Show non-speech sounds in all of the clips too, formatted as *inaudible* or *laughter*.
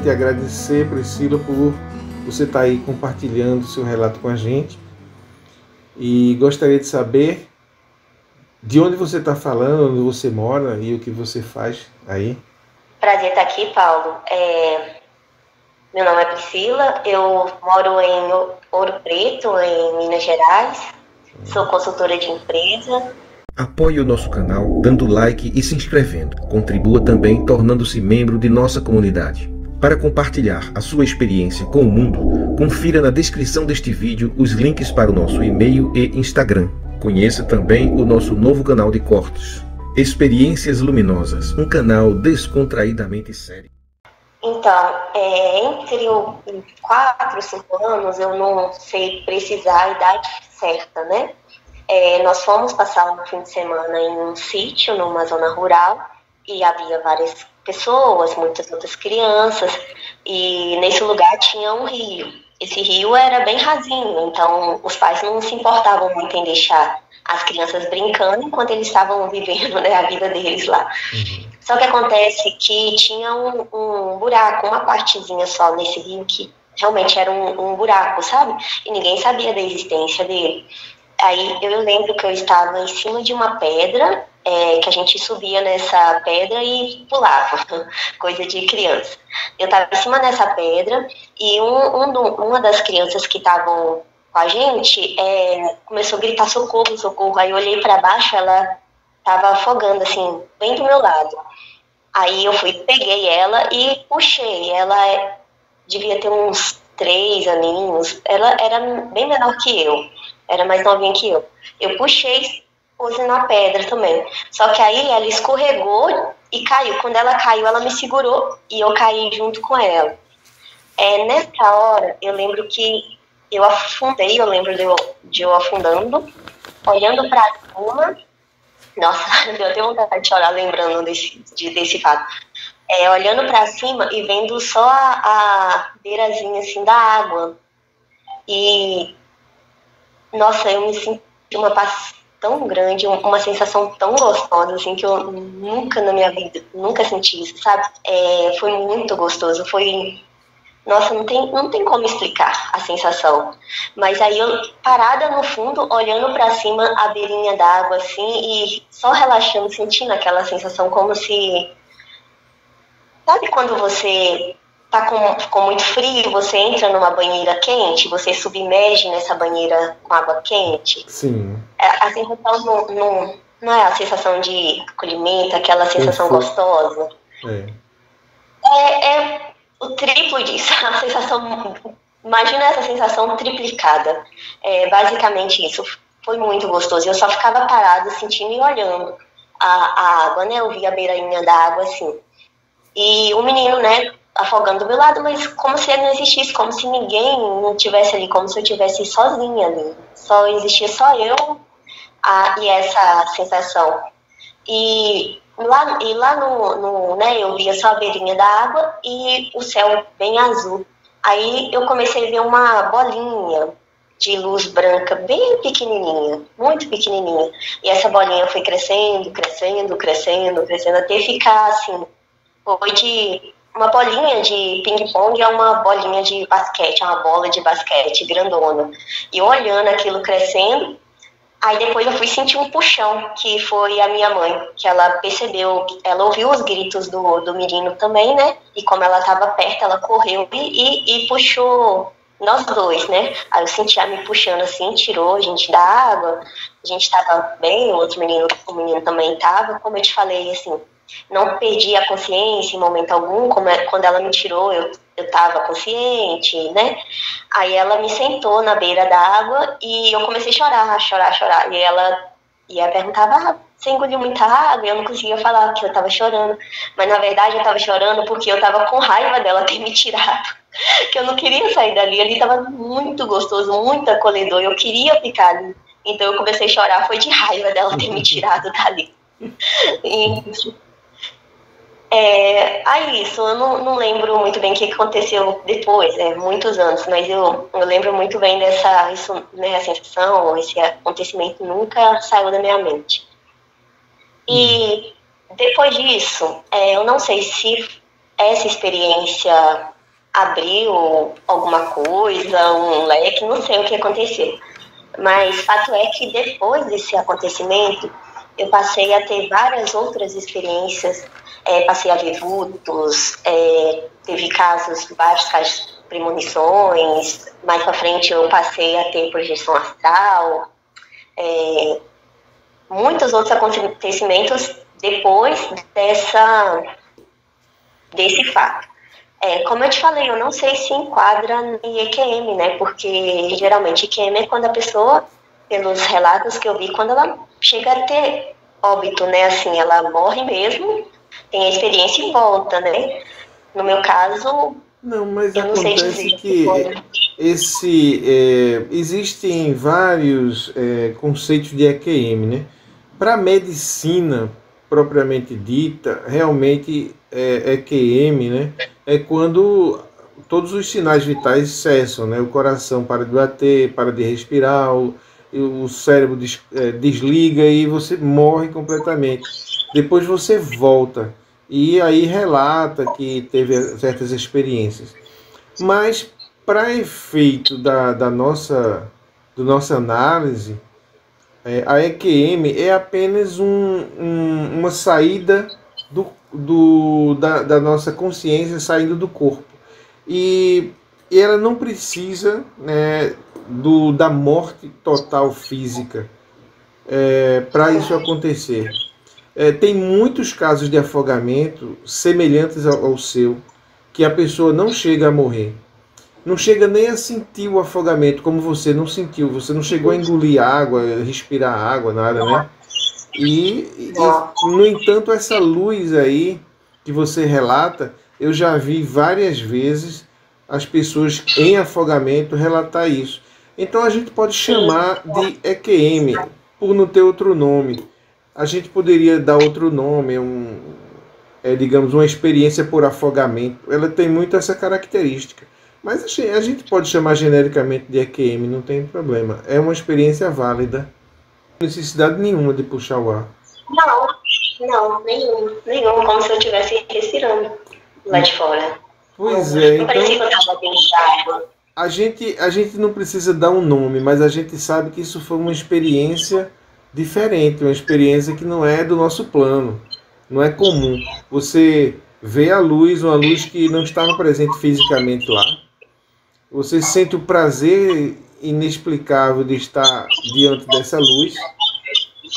te agradecer, Priscila, por você estar aí compartilhando seu relato com a gente. E gostaria de saber de onde você está falando, onde você mora e o que você faz aí. Prazer estar aqui, Paulo. É... Meu nome é Priscila, eu moro em Ouro Preto, em Minas Gerais. Sou consultora de empresa. Apoie o nosso canal dando like e se inscrevendo. Contribua também tornando-se membro de nossa comunidade. Para compartilhar a sua experiência com o mundo, confira na descrição deste vídeo os links para o nosso e-mail e Instagram. Conheça também o nosso novo canal de cortes. Experiências Luminosas, um canal descontraídamente sério. Então, é, entre 4 e 5 anos, eu não sei precisar a idade certa, né? É, nós fomos passar um fim de semana em um sítio, numa zona rural, e havia várias pessoas, muitas outras crianças, e nesse lugar tinha um rio. Esse rio era bem rasinho, então os pais não se importavam muito em deixar as crianças brincando enquanto eles estavam *laughs* vivendo né, a vida deles lá. Uhum. Só que acontece que tinha um, um, buraco, uma partezinha só nesse rio que realmente era um, um buraco, sabe? E ninguém sabia da existência dele. Aí eu lembro que eu estava em cima de uma pedra, é, que a gente subia nessa pedra e pulava, *laughs* coisa de criança. Eu estava em cima dessa pedra e um, um uma das crianças que estavam com a gente é, começou a gritar socorro, socorro. Aí eu olhei para baixo, ela estava afogando, assim, bem do meu lado. Aí eu fui, peguei ela e puxei. Ela é, devia ter uns três aninhos, ela era bem menor que eu era mais novinha que eu. Eu puxei, puse na pedra também. Só que aí ela escorregou e caiu. Quando ela caiu, ela me segurou e eu caí junto com ela. É, nessa hora, eu lembro que eu afundei, eu lembro de eu, de eu afundando, olhando para cima. Nossa, *laughs* deu até vontade de chorar lembrando desse, de, desse fato. É, olhando para cima e vendo só a, a beirazinha assim da água. E nossa, eu me senti uma paz tão grande, uma sensação tão gostosa, assim, que eu nunca na minha vida, nunca senti isso, sabe? É, foi muito gostoso, foi... Nossa, não tem, não tem como explicar a sensação. Mas aí eu, parada no fundo, olhando para cima, a beirinha d'água, assim, e só relaxando, sentindo aquela sensação como se... Sabe quando você tá com, com muito frio, você entra numa banheira quente, você submerge nessa banheira com água quente. Sim. É, a sensação não, não, não é a sensação de acolhimento, aquela sensação gostosa. É. é. É, o triplo disso, *laughs* a sensação. Imagina essa sensação triplicada. É basicamente isso. Foi muito gostoso. Eu só ficava parada, sentindo e olhando a, a água, né? Eu via a beirinha da água assim. E o menino, né, afogando do meu lado, mas como se ele não existisse, como se ninguém não tivesse ali, como se eu tivesse sozinha ali. Só existia só eu a, e essa sensação. E lá, e lá no, no, né, eu via só a beirinha da água e o céu bem azul. Aí eu comecei a ver uma bolinha de luz branca bem pequenininha, muito pequenininha. E essa bolinha foi crescendo, crescendo, crescendo, crescendo, até ficar assim, foi de uma bolinha de ping-pong é uma bolinha de basquete, é uma bola de basquete grandona. E olhando aquilo crescendo, aí depois eu fui sentir um puxão, que foi a minha mãe, que ela percebeu, ela ouviu os gritos do, do menino também, né? E como ela estava perto, ela correu e, e, e, puxou nós dois, né? Aí eu senti ela me puxando assim, tirou a gente da água, a gente estava bem, o outro menino, o menino também estava, como eu te falei, assim, não perdi a consciência em momento algum, como é, quando ela me tirou, eu estava consciente, né? Aí ela me sentou na beira da água e eu comecei a chorar, chorar, chorar. E ela ia perguntava, ah, você engoliu muita água? E eu não conseguia falar que eu estava chorando. Mas na verdade eu estava chorando porque eu estava com raiva dela ter me tirado. *laughs* que eu não queria sair dali. Ali estava muito gostoso, muito acolhedor. Eu queria ficar ali. Então eu comecei a chorar, foi de raiva dela ter me *laughs* tirado dali. *laughs* E, é, aí isso, eu não, não, lembro muito bem o que aconteceu depois, é, muitos anos, mas eu, eu lembro muito bem dessa isso, né, a sensação, esse acontecimento nunca saiu da minha mente. E depois disso, é, eu não sei se essa experiência abriu alguma coisa, um leque, não sei o que aconteceu. Mas fato é que depois desse acontecimento, eu passei a ter várias outras experiências, é, passei a ver vultos, é, teve casos, vários casos de premonições, mais pra frente eu passei a ter projeção astral, é, muitos outros acontecimentos depois dessa, desse fato. É, como eu te falei, eu não sei se enquadra em EQM, né? Porque geralmente EQM é quando a pessoa, pelos relatos que eu vi, quando ela chega a ter óbito, né? Assim, ela morre mesmo, tem a experiência e volta, né? No meu caso, não, mas eu acontece que esse é, existem vários é, conceitos de EQM, né? Para medicina propriamente dita, realmente é, EQM, né? É quando todos os sinais vitais cessam, né? O coração para de bater, para de respirar, o, o cérebro des, é, desliga e você morre completamente. Depois você volta e aí relata que teve certas experiências. Mas para efeito da, da nossa do nossa análise, é, a EQM é apenas um, um, uma saída do, do, da, da nossa consciência saindo do corpo. E, e ela não precisa né, do, da morte total física é, para isso acontecer. É, tem muitos casos de afogamento semelhantes ao, ao seu, que a pessoa não chega a morrer. Não chega nem a sentir o afogamento, como você não sentiu. Você não chegou a engolir água, respirar água, nada, né? E, e, no entanto, essa luz aí que você relata, eu já vi várias vezes as pessoas em afogamento relatar isso. Então a gente pode chamar de EQM, por não ter outro nome. A gente poderia dar outro nome, um, é, digamos, uma experiência por afogamento. Ela tem muito essa característica. Mas a gente pode chamar genericamente de EQM, não tem problema. É uma experiência válida necessidade nenhuma de puxar o ar. Não, não, nenhum. Nenhum, como se eu estivesse respirando lá de fora. Pois é, não então. A gente, a gente não precisa dar um nome, mas a gente sabe que isso foi uma experiência diferente, uma experiência que não é do nosso plano, não é comum. Você vê a luz, uma luz que não estava presente fisicamente lá. Você sente o prazer inexplicável de estar diante dessa luz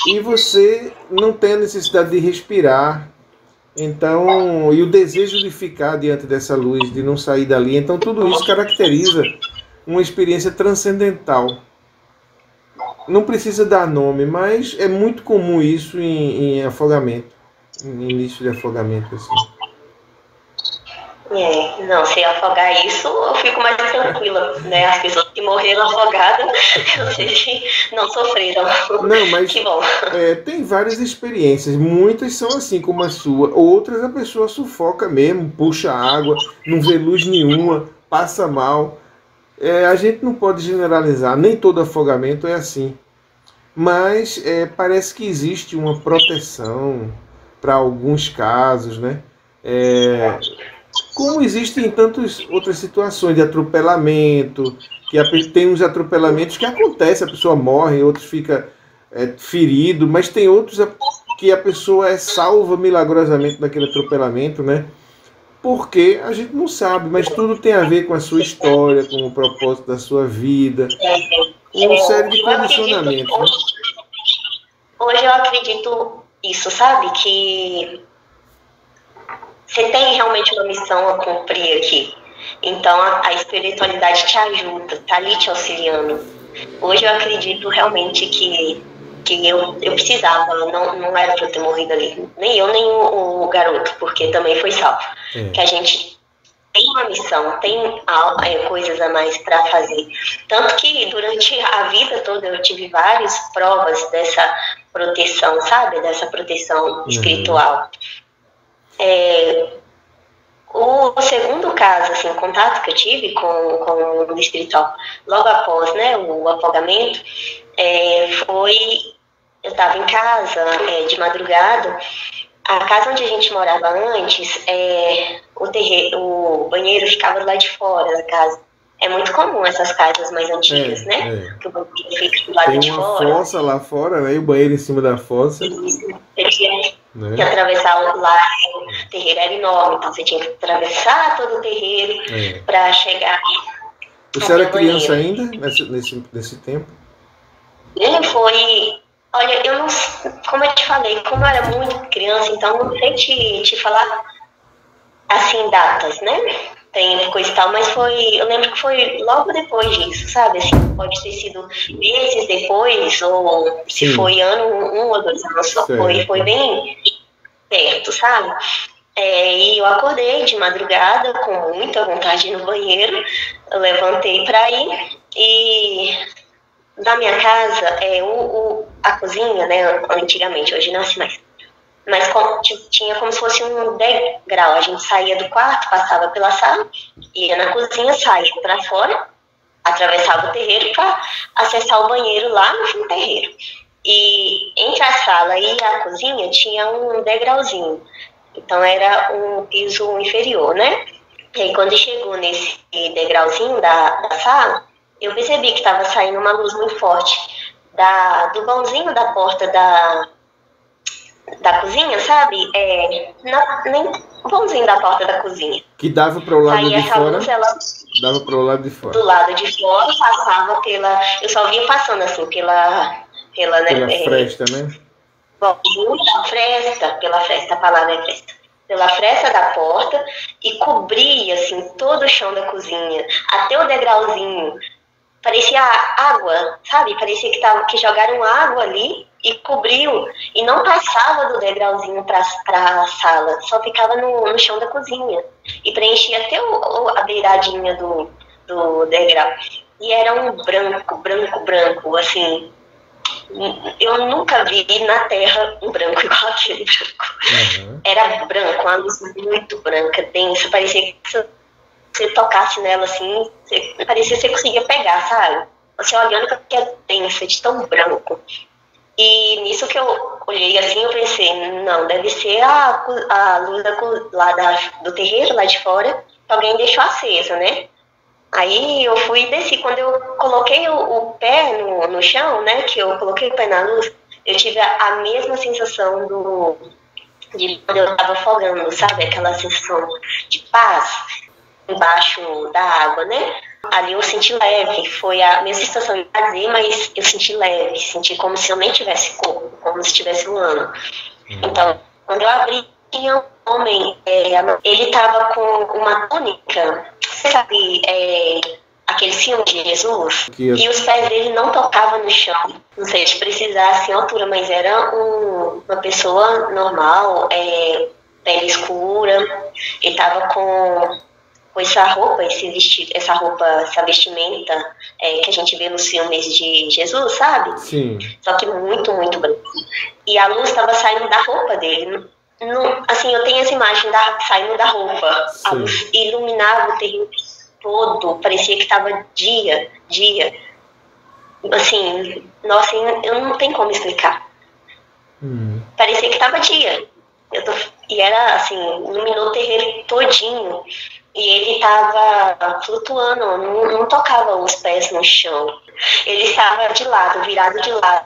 e você não tem a necessidade de respirar. Então, e o desejo de ficar diante dessa luz, de não sair dali. Então, tudo isso caracteriza uma experiência transcendental. Não precisa dar nome, mas é muito comum isso em, em afogamento, em início de afogamento assim. É, não, se afogar isso, eu fico mais tranquila, né? As pessoas que morreram afogadas, *laughs* eu sei que não sofreram. Não, mas que bom. É, tem várias experiências, muitas são assim como a sua, outras a pessoa sufoca mesmo, puxa água, não vê luz nenhuma, passa mal. É, a gente não pode generalizar, nem todo afogamento é assim. Mas é, parece que existe uma proteção para alguns casos, né? É, como existem tantas outras situações de atropelamento, que tem uns atropelamentos que acontece, a pessoa morre, outros fica é, ferido, mas tem outros que a pessoa é salva milagrosamente daquele atropelamento, né? Porque a gente não sabe, mas tudo tem a ver com a sua história, com o propósito da sua vida, uma série de condicionamentos. Né? Hoje eu acredito isso, sabe? Que você tem realmente uma missão a cumprir aqui. Então a, a espiritualidade te ajuda, tá ali te auxiliando. Hoje eu acredito realmente que, que eu, eu precisava, não, não era para eu ter morrido ali. Nem eu, nem o, o garoto, porque também foi salvo. É. Que a gente tem uma missão, tem coisas a mais para fazer. Tanto que durante a vida toda eu tive várias provas dessa proteção, sabe? Dessa proteção uhum. espiritual. É, o segundo caso, assim, o contato que eu tive com, com o espiritual logo após né, o afogamento é, foi. Eu estava em casa é, de madrugada a casa onde a gente morava antes, é, o, o banheiro ficava lá de fora da casa. É muito comum essas casas mais antigas, é, né? É. Que o banheiro fica do lado Tem de fora. Tem uma fossa lá fora, né? E o banheiro em cima da fossa. Isso. Você tinha né? que atravessar lá, o terreiro era enorme, então você tinha que atravessar todo o terreiro é. para chegar. Você era criança banheiro. ainda nesse, nesse, nesse tempo? Ele foi Olha, eu não, como eu te falei, como eu era muito criança, então não sei te, te falar assim datas, né? Tem coisa e tal, mas foi, eu lembro que foi logo depois disso, sabe? Assim, pode ter sido meses depois, ou se Sim. foi ano, um, ou dois anos só, foi, foi bem perto, sabe? É, e eu acordei de madrugada com muita vontade no banheiro, eu levantei para ir e da minha casa, é, o, o, a cozinha, né, antigamente, hoje não é assim mais, mas tinha como se fosse um degrau. A gente saía do quarto, passava pela sala, ia na cozinha, saía para fora, atravessava o terreiro para acessar o banheiro lá no fim do terreiro. E entre a sala e a cozinha tinha um degrauzinho. Então era um piso inferior, né? E aí quando chegou nesse degrauzinho da, da sala, eu percebi que estava saindo uma luz muito forte da, do vãozinho da porta da, da cozinha, sabe? É, na, nem o vãozinho da porta da cozinha. Que dava para o lado de fora. Luz, ela, dava para o lado de fora. Do lado de fora, passava pela. Eu só via passando assim, pela. Pela, né, pela é, fresta, né? Bom, fresta, pela fresta, a palavra é fresta pela fresta da porta e cobria assim todo o chão da cozinha, até o degrauzinho parecia água, sabe? Parecia que, tava, que jogaram água ali e cobriu. E não passava do degrauzinho para a sala, só ficava no, no chão da cozinha. E preenchia até o, a beiradinha do, do degrau. E era um branco, branco, branco, assim. Eu nunca vi na Terra um branco *laughs* igual aquele branco. Uhum. Era branco, uma luz muito branca, densa, parecia que você tocasse nela assim, você, parecia que você conseguia pegar, sabe? Você olhando que é densa, de tão branco. E nisso que eu olhei assim, eu pensei, não, deve ser a, a luz da, lá da, do terreiro, lá de fora, que alguém deixou acesa, né? Aí eu fui e desci. Quando eu coloquei o, o, pé no, no chão, né? Que eu coloquei o pé na luz, eu tive a, a mesma sensação do de quando eu estava afogando, sabe? Aquela sensação de paz embaixo da água, né? Ali eu senti leve, foi a minha sensação de prazer, mas eu senti leve, senti como se eu nem tivesse corpo, como se estivesse voando. Uhum. Então, quando eu abri, tinha um homem, é, ele tava com uma túnica, você sabe, é, aquele filme de Jesus, que... e os pés dele não tocavam no chão, não sei se precisasse em altura, mas era um, uma pessoa normal, é, pele escura, ele tava com com essa roupa, esse vestido, essa roupa, essa vestimenta é, que a gente vê nos filmes de Jesus, sabe? Sim. Só que muito, muito branco. E a luz estava saindo da roupa dele. No, assim, eu tenho essa imagem da, saindo da roupa. Sim. A luz iluminava o terreno todo. Parecia que estava dia, dia. Assim, nossa, eu não tenho como explicar. Hum. Parecia que estava dia. Tô, e era assim, iluminou o terreiro todinho e ele estava flutuando, não, não tocava os pés no chão. Ele estava de lado, virado de lado.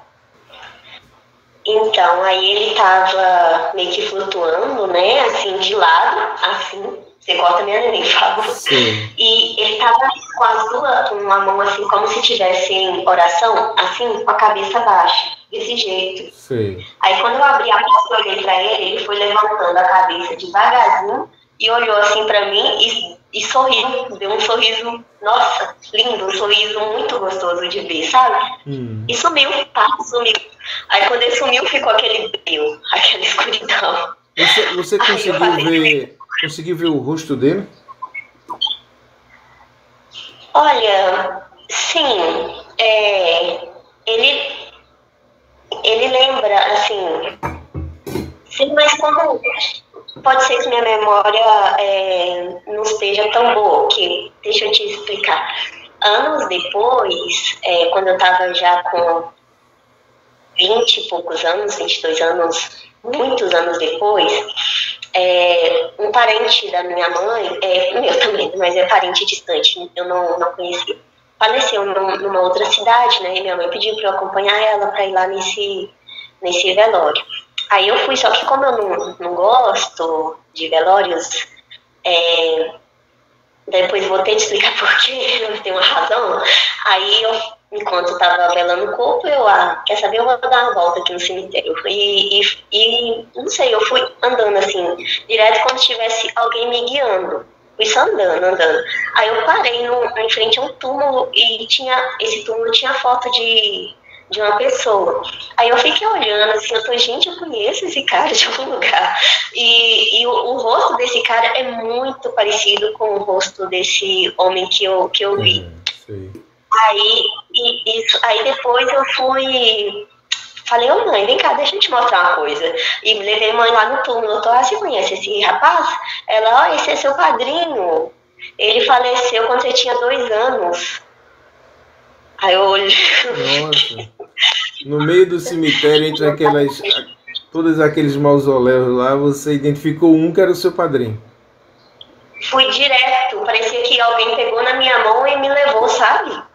Então, aí ele estava meio que flutuando, né? Assim, de lado, assim. Você corta minha neném, por favor. Sim. E ele estava com as duas, com uma mão assim, como se estivesse em oração, assim, com a cabeça baixa, desse jeito. Sim. Aí quando eu abri a porta e olhei para ele, ele foi levantando a cabeça devagarzinho e olhou assim para mim e, e sorriu, deu um sorriso, nossa, lindo, um sorriso muito gostoso de ver, sabe? Hum. E sumiu, tá? Sumiu. Aí quando ele sumiu, ficou aquele brilho, *laughs* aquela escuridão. Você, você conseguiu ver, conseguiu ver o rosto dele? Olha, sim, é, ele, ele lembra, assim, sim, mas quando Pode ser que minha memória é, não esteja tão boa, que deixa eu te explicar. Anos depois, é, quando eu estava já com 20 e poucos anos, 22 anos, muitos anos depois, é, um parente da minha mãe, é meu *laughs* também, mas é parente distante, eu não, não conhecia, faleceu numa outra cidade, né? E minha mãe pediu para eu acompanhar ela para ir lá nesse, nesse velório. Aí eu fui, só que como eu não, não gosto de velórios, é, depois vou ter que explicar *laughs* porquê, eu tenho uma razão. Aí eu, enquanto estava velando o corpo, eu, ah, quer saber, eu vou dar uma volta aqui no cemitério. E, e, e não sei, eu fui andando assim, direto como se tivesse alguém me guiando. Fui só andando, andando. Aí eu parei no, em frente a um túmulo e tinha, esse túmulo tinha foto de de uma pessoa. Aí eu fiquei olhando assim, eu tô, gente, eu conheço esse cara de algum lugar. E, e o, o, rosto desse cara é muito parecido com o rosto desse homem que eu, que eu vi. Hum, aí, e, isso, aí depois eu fui. Falei, ô oh, mãe, vem cá, deixa eu te mostrar uma coisa. E levei mãe lá no túmulo. Eu tô, ah, você conhece esse rapaz? Ela, ó, oh, esse é seu padrinho. Ele faleceu quando você tinha dois anos. Aí eu olhei. Nossa. No meio do cemitério, entre aquelas. Todos aqueles mausoléus lá, você identificou um que era o seu padrinho. Fui direto. Parecia que alguém pegou na minha mão e me levou, sabe?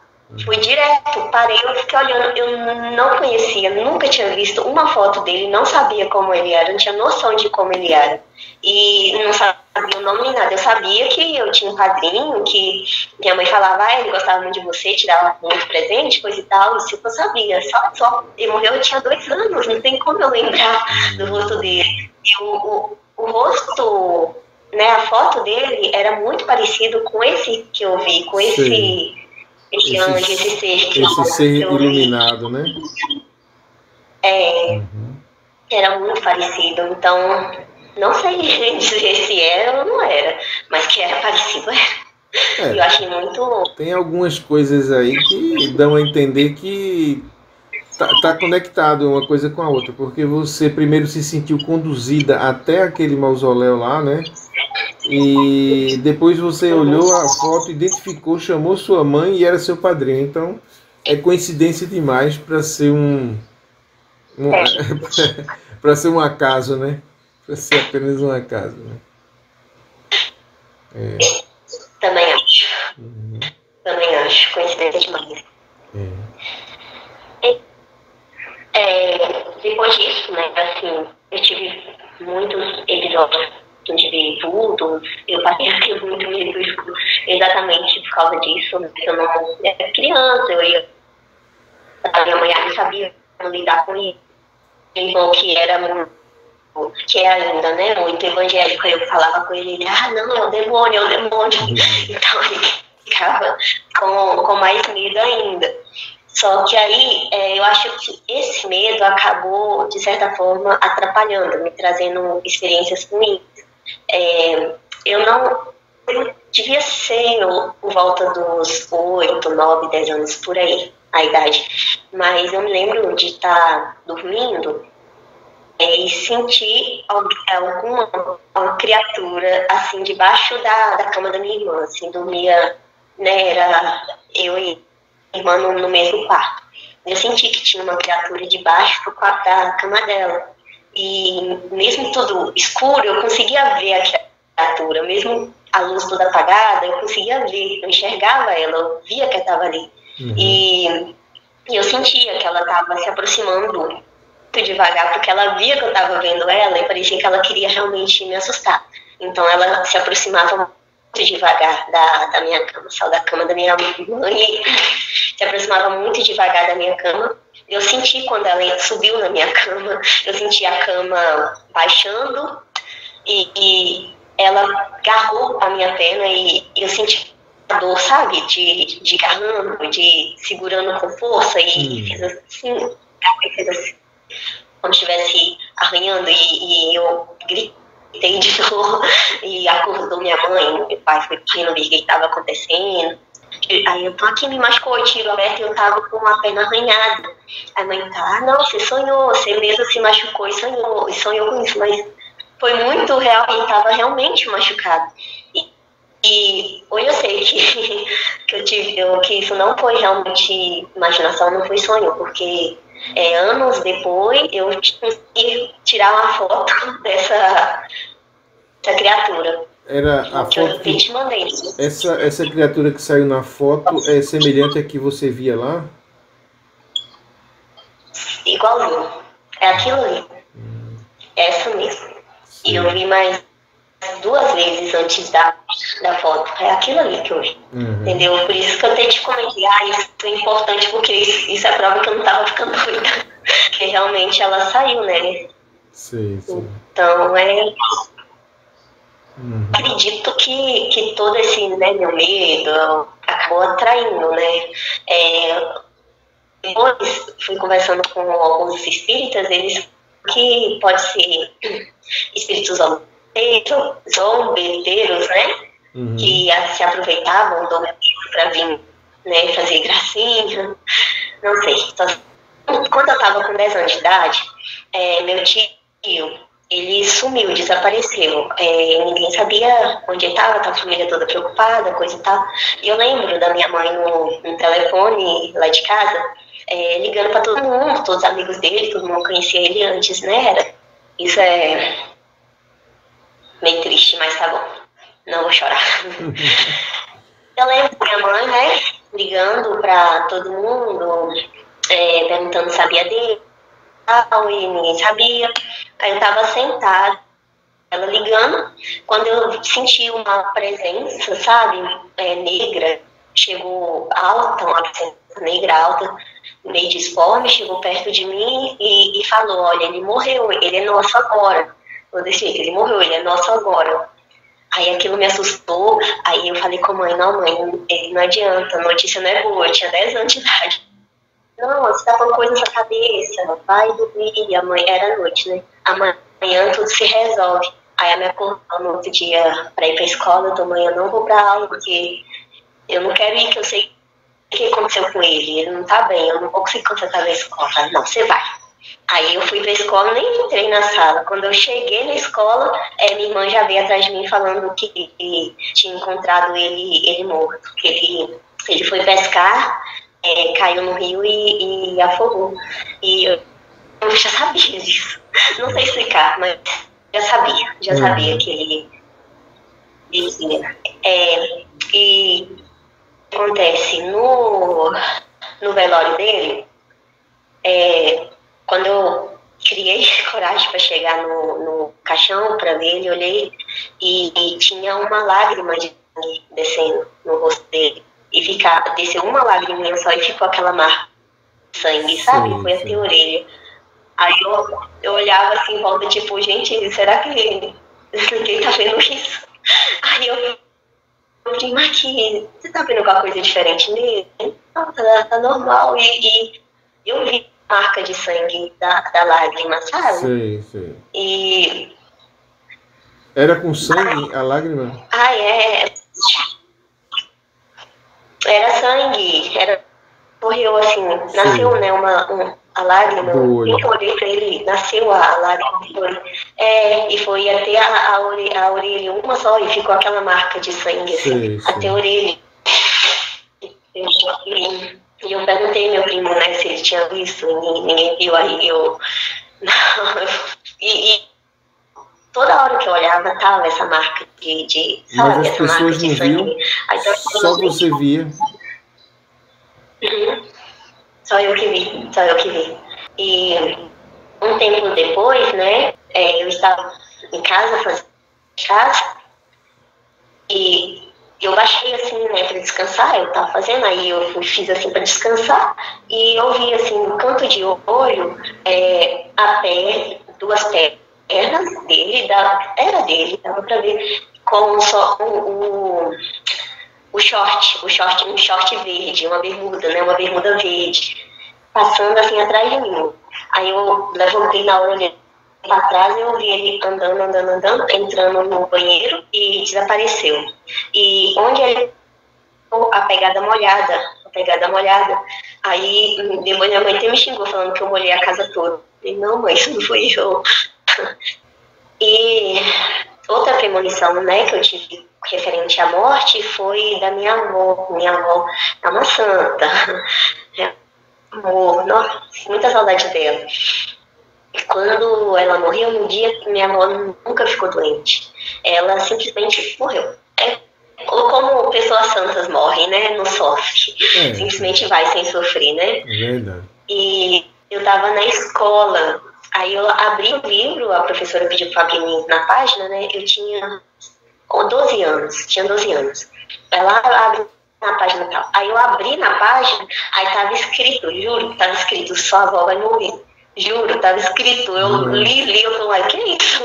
Fui direto, parei, eu fiquei olhando, eu não conhecia, nunca tinha visto uma foto dele, não sabia como ele era, não tinha noção de como ele era. E não sabia o nome nem nada. Eu sabia que eu tinha um padrinho, que minha mãe falava, ah, ele gostava muito de você, te dava muito presente, coisa e tal, isso eu sabia. Só, só, ele morreu, eu tinha dois anos, não tem como eu lembrar do rosto dele. E o, o, o rosto, né, a foto dele era muito parecido com esse que eu vi, com. Sim esse, esse anjo, esse ser. Esse ser iluminado, né? É. Uhum. Era muito parecido. Então, não sei *laughs* dizer se era ou não era, mas que era parecido, era. É, eu achei muito. Tem algumas coisas aí que dão a entender que tá, tá, conectado uma coisa com a outra, porque você primeiro se sentiu conduzida até aquele mausoléu lá, né? E depois você olhou a foto, identificou, chamou sua mãe e era seu padrinho. Então é coincidência demais para ser um, um é. *laughs* para ser um acaso, né? Para ser apenas um acaso, né? É. Também acho. Uhum. Também acho. Coincidência demais. É. É, depois disso, né, assim, eu tive muitos episódios de tudo, eu passei muito medo exatamente por causa disso, né? eu não era criança, eu ia. A minha mãe não sabia lidar com isso. Meu que era muito que é ainda, né, muito evangélico, eu falava com ele, ele, ah, não, é o demônio, é o demônio. Uhum. Então ele ficava com, com mais medo ainda. Só que aí é, eu acho que esse medo acabou, de certa forma, atrapalhando, me trazendo experiências ruins. É, eu não. Eu devia ser por volta dos 8, 9, 10 anos por aí, a idade. Mas eu me lembro de estar dormindo é, e sentir alguma uma criatura assim debaixo da, da cama da minha irmã. Assim, dormia, né? Era eu e irmã no, mesmo quarto. Eu senti que tinha uma criatura debaixo do quarto da cama dela. E mesmo tudo escuro, eu conseguia ver a criatura, mesmo a luz toda apagada, eu conseguia ver, eu enxergava ela, eu via que ela estava ali. Uhum. E, e, eu sentia que ela estava se aproximando muito devagar, porque ela via que eu estava vendo ela e parecia que ela queria realmente me assustar. Então ela se aproximava muito devagar da, da minha cama, saiu da cama da minha mãe, se aproximava muito devagar da minha cama eu senti quando ela subiu na minha cama, eu senti a cama baixando e, e ela agarrou a minha perna e, e eu senti a dor, sabe? De, de agarrando, de segurando com força e hum. fez assim, fez assim, como estivesse arranhando e, e eu gritei dor *laughs* e acordou minha mãe, meu pai foi pequeno, ver o que estava acontecendo. Aí eu tô aqui, me machucou, tiro aberto e eu tava com a perna arranhada. Aí a mãe tá, ah, não, você sonhou, você mesmo se machucou e sonhou, e sonhou com isso, mas foi muito real, ele tava realmente machucado. E, e hoje eu sei que, *laughs* que, eu tive, eu, que isso não foi realmente imaginação, não foi sonho, porque é, anos depois eu tive tirar uma foto *laughs* dessa, dessa criatura. Era a que eu foto que, te mandei. essa, essa criatura que saiu na foto é semelhante à que você via lá? Igualzinho. É aquilo ali. É essa mesmo. E eu vi mais duas vezes antes da, da foto. É aquilo ali que eu vi. Uhum. Entendeu? Por isso que eu até te comentei, ah, isso é importante, porque isso, isso é prova que eu não tava ficando doida. *laughs* Porque realmente ela saiu, né? Sim, sim. Então é. Uhum. Acredito que, que todo esse né, meu medo acabou atraindo, né? É, depois fui conversando com alguns espíritas, eles que pode ser espíritos zombeteiros, né? Uhum. Que se aproveitavam do meu para vir né, fazer gracinha, não sei. Só- Quando eu tava com 10 anos de idade, é, meu tio, ele sumiu, desapareceu. É, ninguém sabia onde ele estava, a família toda preocupada, coisa e tal. E eu lembro da minha mãe no, no telefone lá de casa, é, ligando para todo mundo, todos os amigos dele, todo mundo conhecia ele antes, né? Era, isso é meio triste, mas tá bom. Não vou chorar. eu lembro da minha mãe, né? Ligando para todo mundo, é, perguntando se sabia dele tal, e ninguém sabia. Aí eu tava sentada, ela ligando, quando eu senti uma presença, sabe, é, negra, chegou alta, uma presença negra alta, meio disforme, chegou perto de mim e, e falou, olha, ele morreu, ele é nosso agora. Eu jeito, ele morreu, ele é nosso agora. Aí aquilo me assustou, aí eu falei com a mãe, não mãe, ele não adianta, a notícia não é boa, eu tinha 10 anos de idade. Não, você tá com coisa na sua cabeça, vai dormir. A mãe, era noite, né? Amanhã tudo se resolve. Aí a minha acordou no outro dia pra ir pra escola, eu tô amanhã eu não vou pra aula, porque eu não quero ir, que eu sei o que aconteceu com ele, ele não tá bem, eu não vou conseguir concentrar na escola. Eu Não, você vai. Aí eu fui pra escola, nem entrei na sala. Quando eu cheguei na escola, é, minha irmã já veio atrás de mim falando que, que tinha encontrado ele, ele morto, que ele, ele foi pescar é, caiu no rio e, e afogou. E eu, eu já sabia disso. Não sei explicar, mas já sabia. Já Uhum. sabia que ele dizia. É, e acontece no, no velório dele, é, quando eu criei *laughs* coragem para chegar no, no caixão para ver ele, olhei e, e tinha uma lágrima de sangue descendo no rosto dele e ficar, desceu uma lagriminha só e ficou aquela marca de sangue, sabe? Sim, Foi até a orelha. Aí eu, eu olhava assim em volta, tipo, gente, será que ninguém tá vendo isso? Aí eu falei, mas que você tá vendo alguma coisa diferente nele? Não, tá, tá normal. E, e eu vi marca de sangue da, da lágrima, sabe? Sei, sei. E. Era com sangue a lágrima? Ai, é. Era sangue, era. Correu assim, nasceu, né, uma, um, a lágrima. Do olho. Eu olhei pra ele, nasceu a, lágrima olho. É, e foi até a, a, ore- a orelha, uma só, e ficou aquela marca de sangue, assim, sei. até a orelha. E eu perguntei meu primo, né, se ele tinha visto, e ninguém, ninguém viu, aí eu. Não, *laughs* e, e toda hora que eu olhava, tava essa marca de. de Mas sabe, as essa marca pessoas não viam? Então, Só você via. Uhum. Só eu que vi, só eu que vi. E um tempo depois, né, é, eu estava em casa fazendo casa e eu baixei assim, né, para descansar, eu estava fazendo, aí eu fiz assim para descansar e eu vi assim no canto de olho é, a pé, duas pernas dele, da, era dele, dava para ver com só o, o o short, o short, um short verde, uma bermuda, né, uma bermuda verde, passando assim atrás de mim. Aí eu levantei na hora, para trás, eu vi ele andando, andando, andando, entrando no banheiro e desapareceu. E onde ele a pegada molhada, a pegada molhada. Aí depois minha mãe até me xingou falando que eu molhei a casa toda. Falei, não, mãe, isso não foi eu. *laughs* E outra premonição, né, que eu tive referente à morte foi da minha avó. Minha avó é uma santa. É, amor, nossa, muita saudade dela. Quando ela morreu, no dia minha avó nunca ficou doente. Ela simplesmente morreu. É como pessoas santas morrem, né? Não sofre. É. Simplesmente vai sem sofrer, né? É verdade. E eu tava na escola, aí eu abri o livro, a professora pediu pra abrir na página, né? Eu tinha 12 anos, tinha 12 anos. Ela abre na página tal. Aí eu abri na página, aí tava escrito, juro, tava escrito, sua avó vai morrer. Juro, tava escrito, eu uhum. li, li, eu falei, que isso?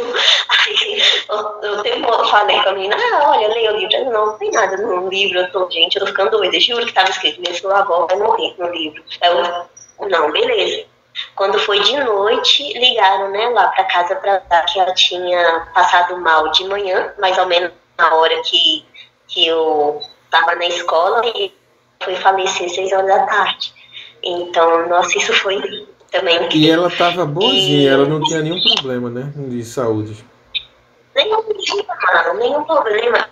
Aí eu, eu, eu falei pra mim, ah, olha, leia o livro. Não, não tem nada no livro, eu tô, gente, eu tô ficando doida. Juro que tava escrito, minha sua avó vai morrer no livro. Eu, não, beleza. Quando foi de noite, ligaram, né, lá pra casa pra dar que ela tinha passado mal de manhã, mais ou menos na hora que, que eu tava na escola e foi falecer seis horas da tarde. Então, nossa, isso foi também. E ela estava boazinha, e... ela não tinha nenhum problema, né? De saúde. Nenhum problema, nenhum problema.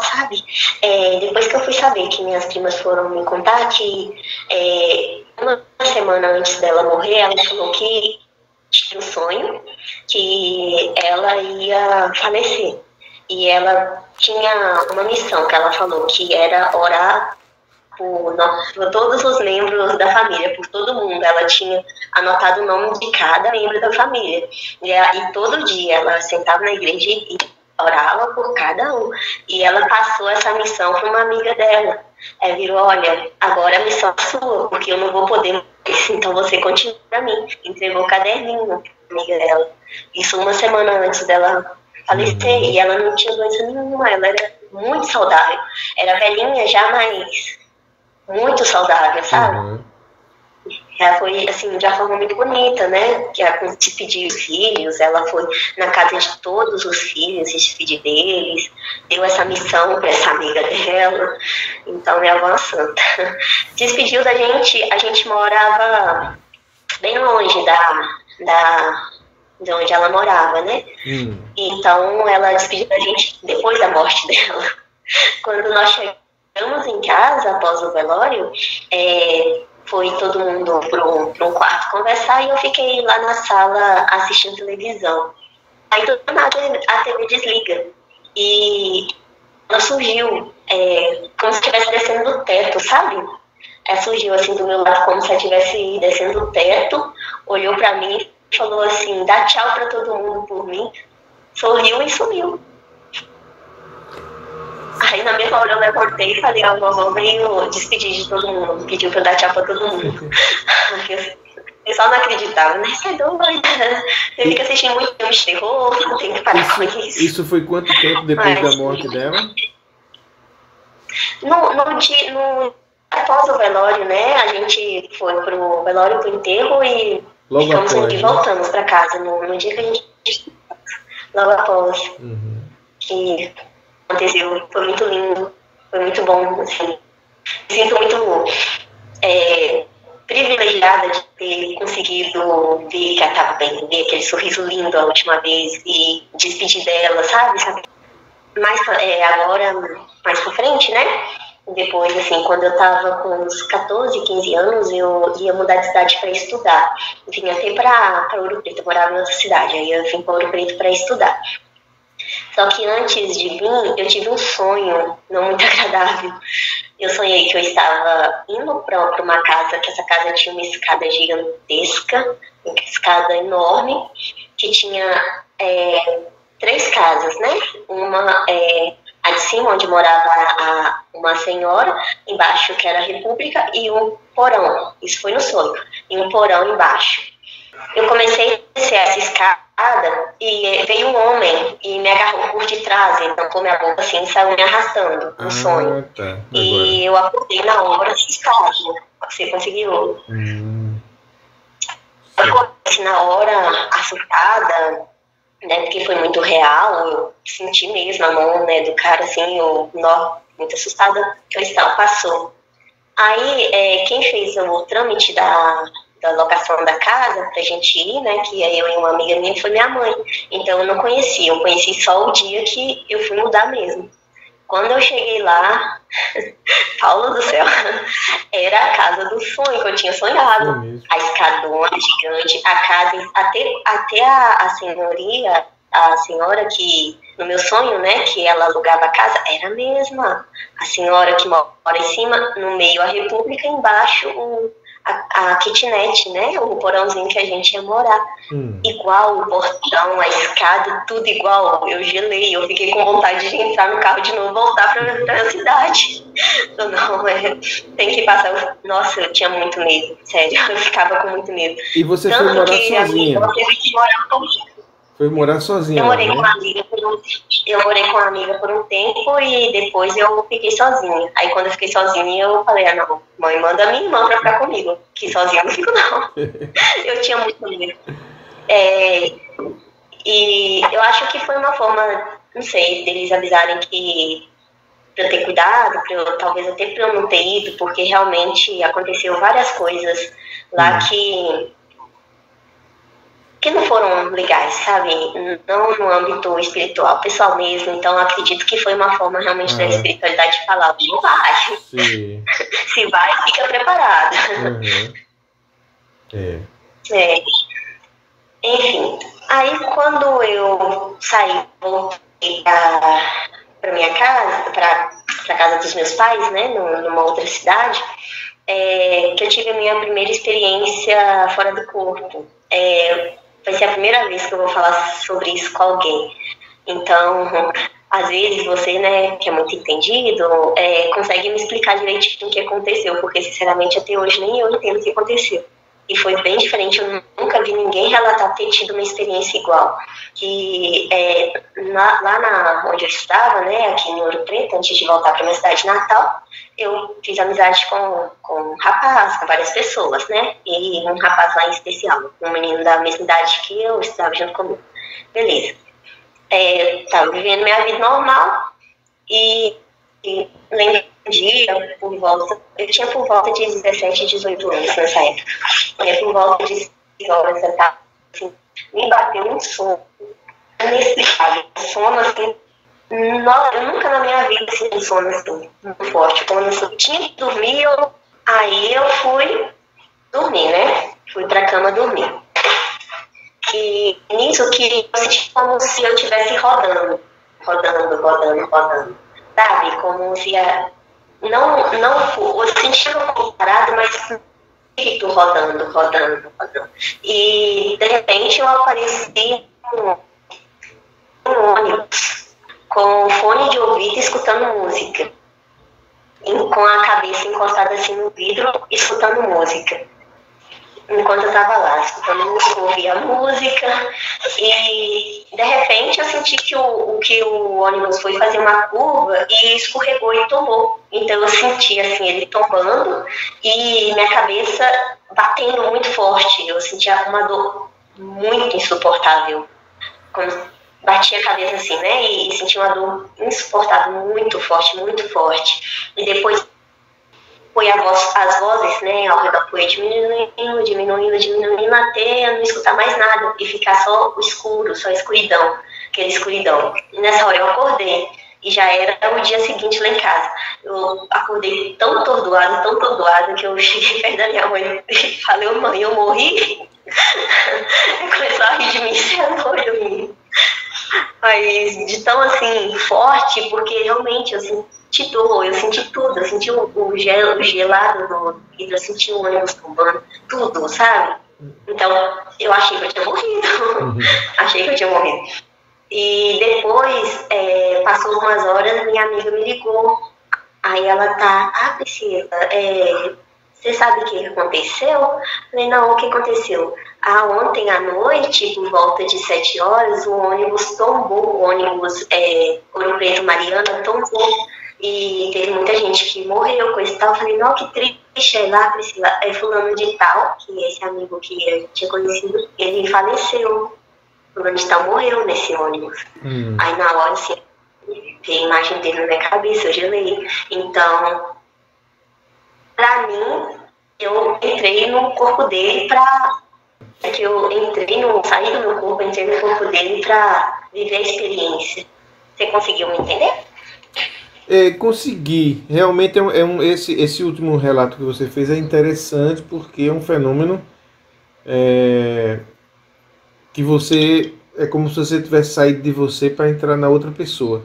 Sabe, é, depois que eu fui saber que minhas primas foram me contar que é, uma semana antes dela morrer, ela falou que tinha um sonho que ela ia falecer. E ela tinha uma missão que ela falou que era orar por, por todos os membros da família, por todo mundo. Ela tinha anotado o nome de cada membro da família. E, e todo dia ela sentava na igreja e orava por cada um. E ela passou essa missão para uma amiga dela. Ela virou, olha, agora a missão é sua, porque eu não vou poder *laughs* então você continua para mim. Entregou o caderninho amiga dela. Isso uma semana antes dela falecer. E ela não tinha doença nenhuma, ela era muito saudável. Era velhinha já, mas muito saudável, sabe? Uhum. Ela foi, assim, de uma forma muito bonita, né? Que ela despedir os filhos, ela foi na casa de todos os filhos, se despedir deles, deu essa missão para essa amiga dela. Então, minha avó santa. *laughs* Despediu da gente, a gente morava bem longe da, da, de onde ela morava, né? Hum. Então, ela despediu da gente depois da morte dela. *laughs* Quando nós chegamos chegamos em casa após o velório, é, foi todo mundo para um, quarto conversar e eu fiquei lá na sala assistindo televisão. Aí do nada a TV desliga e ela surgiu é, como se estivesse descendo do teto, sabe? Ela surgiu assim do meu lado como se ela estivesse descendo do teto, olhou para mim e falou assim: dá tchau para todo mundo por mim. Sorriu e sumiu. Aí na mesma hora eu levantei e falei, a vovó veio despedir de todo mundo, pediu pra eu dar tchau pra todo mundo. *laughs* O pessoal não acreditava, né? Você é doida. Eu fico assistindo muito filme de terror, tem que parar isso, com isso. Isso foi quanto tempo depois Mas, da morte dela? No, no, dia, no, após o velório, né? A gente foi pro velório, pro enterro e Logo ficamos após, aqui, né? voltamos pra casa no, no dia que a gente. Logo após. Uhum. Que aconteceu, foi muito lindo, foi muito bom, assim. Me sinto muito é, privilegiada de ter conseguido ver que ela estava bem, ver aquele sorriso lindo a última vez e despedir dela, sabe? sabe? Mais, é, agora, mais pra frente, né? Depois, assim, quando eu estava com uns 14, 15 anos, eu ia mudar de cidade para estudar. Vim até para Ouro Preto, eu morava em outra cidade, aí eu vim para Ouro Preto para estudar. Só que antes de vir, eu tive um sonho não muito *laughs* agradável. Eu sonhei que eu estava indo para uma casa, que essa casa tinha uma escada gigantesca, uma escada enorme, que tinha é, três casas, né? Uma é, a de cima, onde morava a, uma senhora, embaixo que era a República, e um porão. Isso foi no sonho. E um porão embaixo. Eu comecei a descer essa escada e veio um homem e me agarrou por detrás, então com minha boca assim, saiu me arrastando no ah, sonho. Tá. E eu acordei na hora assustado. Você conseguiu? Hum. Eu acordei na hora assustada, né, porque foi muito real, eu senti mesmo a mão né, do cara assim, eu, nó, muito assustada, que o estava passou. Aí, é, quem fez o trâmite da da locação da casa pra gente ir, né? Que eu e uma amiga minha foi minha mãe. Então eu não conhecia, eu conheci só o dia que eu fui mudar mesmo. Quando eu cheguei lá, *laughs* Paulo do céu, *laughs* era a casa do sonho que eu tinha sonhado. É a escadona gigante, a casa, até, até a, a senhoria, a senhora que, no meu sonho, né, que ela alugava a casa, era a mesma. A senhora que mora em cima, no meio a república, embaixo o a, a kitnet, né? O porãozinho que a gente ia morar. Hum. Igual o portão, a escada, tudo igual. Eu gelei, eu fiquei com vontade de entrar no carro de novo e voltar pra, pra cidade. *laughs* Eu, não, é, tem que passar. Nossa, eu tinha muito medo, sério. *laughs* Eu ficava com muito medo. E você Tanto foi morar sozinha? Eu teve que morar comigo. Foi morar sozinha. Eu morei, né? com uma amiga por um, eu morei com uma amiga por um tempo e depois eu fiquei sozinha. Aí quando eu fiquei sozinha, eu falei, ah não, mãe, manda minha irmã pra ficar comigo, que sozinha eu não fico não. *laughs* eu tinha muito medo. É, e eu acho que foi uma forma, não sei, deles avisarem que para eu ter cuidado, pra eu, talvez até para eu não ter ido, porque realmente aconteceu várias coisas lá hum. que que não foram legais, sabe? Não no âmbito espiritual, pessoal mesmo. Então, acredito que foi uma forma realmente da espiritualidade falar: não vai. Sim. *laughs* Se vai, fica preparado. Uhum. É. é. Enfim, aí quando eu saí, voltei para minha casa, para a casa dos meus pais, né, numa outra cidade, é, que eu tive a minha primeira experiência fora do corpo. É, vai ser a primeira vez que eu vou falar sobre isso com alguém. Então, *laughs* às vezes você, né, que é muito entendido, é, consegue me explicar direitinho o que aconteceu, porque sinceramente até hoje nem eu entendo o que aconteceu. E foi bem diferente, eu nunca vi ninguém relatar ter tido uma experiência igual. Que é, na, lá na, onde eu estava, né, aqui em Ouro Preto, antes de voltar para minha cidade natal, eu fiz amizade com, com um rapaz, com várias pessoas, né? E um rapaz lá em especial, um menino da mesma idade que eu, estava junto comigo. Beleza. É, tava vivendo minha vida normal e, e lembro um dia, por volta, eu tinha por volta de 17, 18 anos nessa época. E por volta de 6 horas da tarde, assim, me bateu um sono inexplicável. Um sono assim não, eu nunca na minha vida senti sono assim, muito forte. Quando eu tinha que dormir, eu, aí eu fui dormir, né? Fui pra cama dormir. E nisso que eu senti como se eu estivesse rodando, rodando, rodando, rodando. Sabe? Como se a, não, não, eu senti um pouco parado, mas espírito rodando, rodando, rodando. E de repente eu apareci um, um ônibus com fone de ouvido escutando música. com a cabeça encostada assim no vidro, escutando música. Enquanto eu estava lá, escutando música, ouvia música, e de repente eu senti que o, que o ônibus foi fazer uma curva e escorregou e tomou. Então eu senti assim ele tombando e minha cabeça batendo muito forte. Eu sentia uma dor muito insuportável. Como bati a cabeça assim, né? E, e senti uma dor insuportável, muito forte, muito forte. E depois foi voz, as vozes, né, ao redor foi diminuindo, diminuindo, diminuindo, até não escutar mais nada e ficar só o escuro, só a escuridão, aquela escuridão. E nessa hora eu acordei e já era o dia seguinte lá em casa. Eu acordei tão atordoada, tão atordoada, que eu cheguei perto da minha mãe e *laughs* falei, mãe, eu morri? *laughs* Começou a rir de mim, você é doido, mas de tão assim forte, porque realmente eu senti dor, eu senti tudo, eu senti o, o, gel, o gelado no vidro, eu senti o ônibus tombando, tudo, sabe? Então eu achei que eu tinha morrido, uhum. *laughs* achei que eu tinha morrido. E depois, é, passou umas horas, minha amiga me ligou. Aí ela tá, ah, Priscila, é, você sabe o que aconteceu? Eu falei, não, o que aconteceu? Ah, ontem à noite, por volta de 7 horas, o ônibus tombou, o ônibus é, Ouro Preto Mariana tombou. E teve muita gente que morreu, coisa e tal. Eu falei, não, que triste, é lá, Priscila, é fulano de tal, que esse amigo que eu tinha conhecido, ele faleceu. Fulano de tal morreu nesse ônibus. Hum. Aí na hora, assim, tem a imagem dele na minha cabeça, eu gelei. Então, pra mim, eu entrei no corpo dele pra é que eu entrei no, saí do meu corpo, entrei no corpo dele para viver a experiência. Você conseguiu me entender? É, consegui. Realmente é um, é um, esse, esse último relato que você fez é interessante porque é um fenômeno é, que você é como se você tivesse saído de você para entrar na outra pessoa.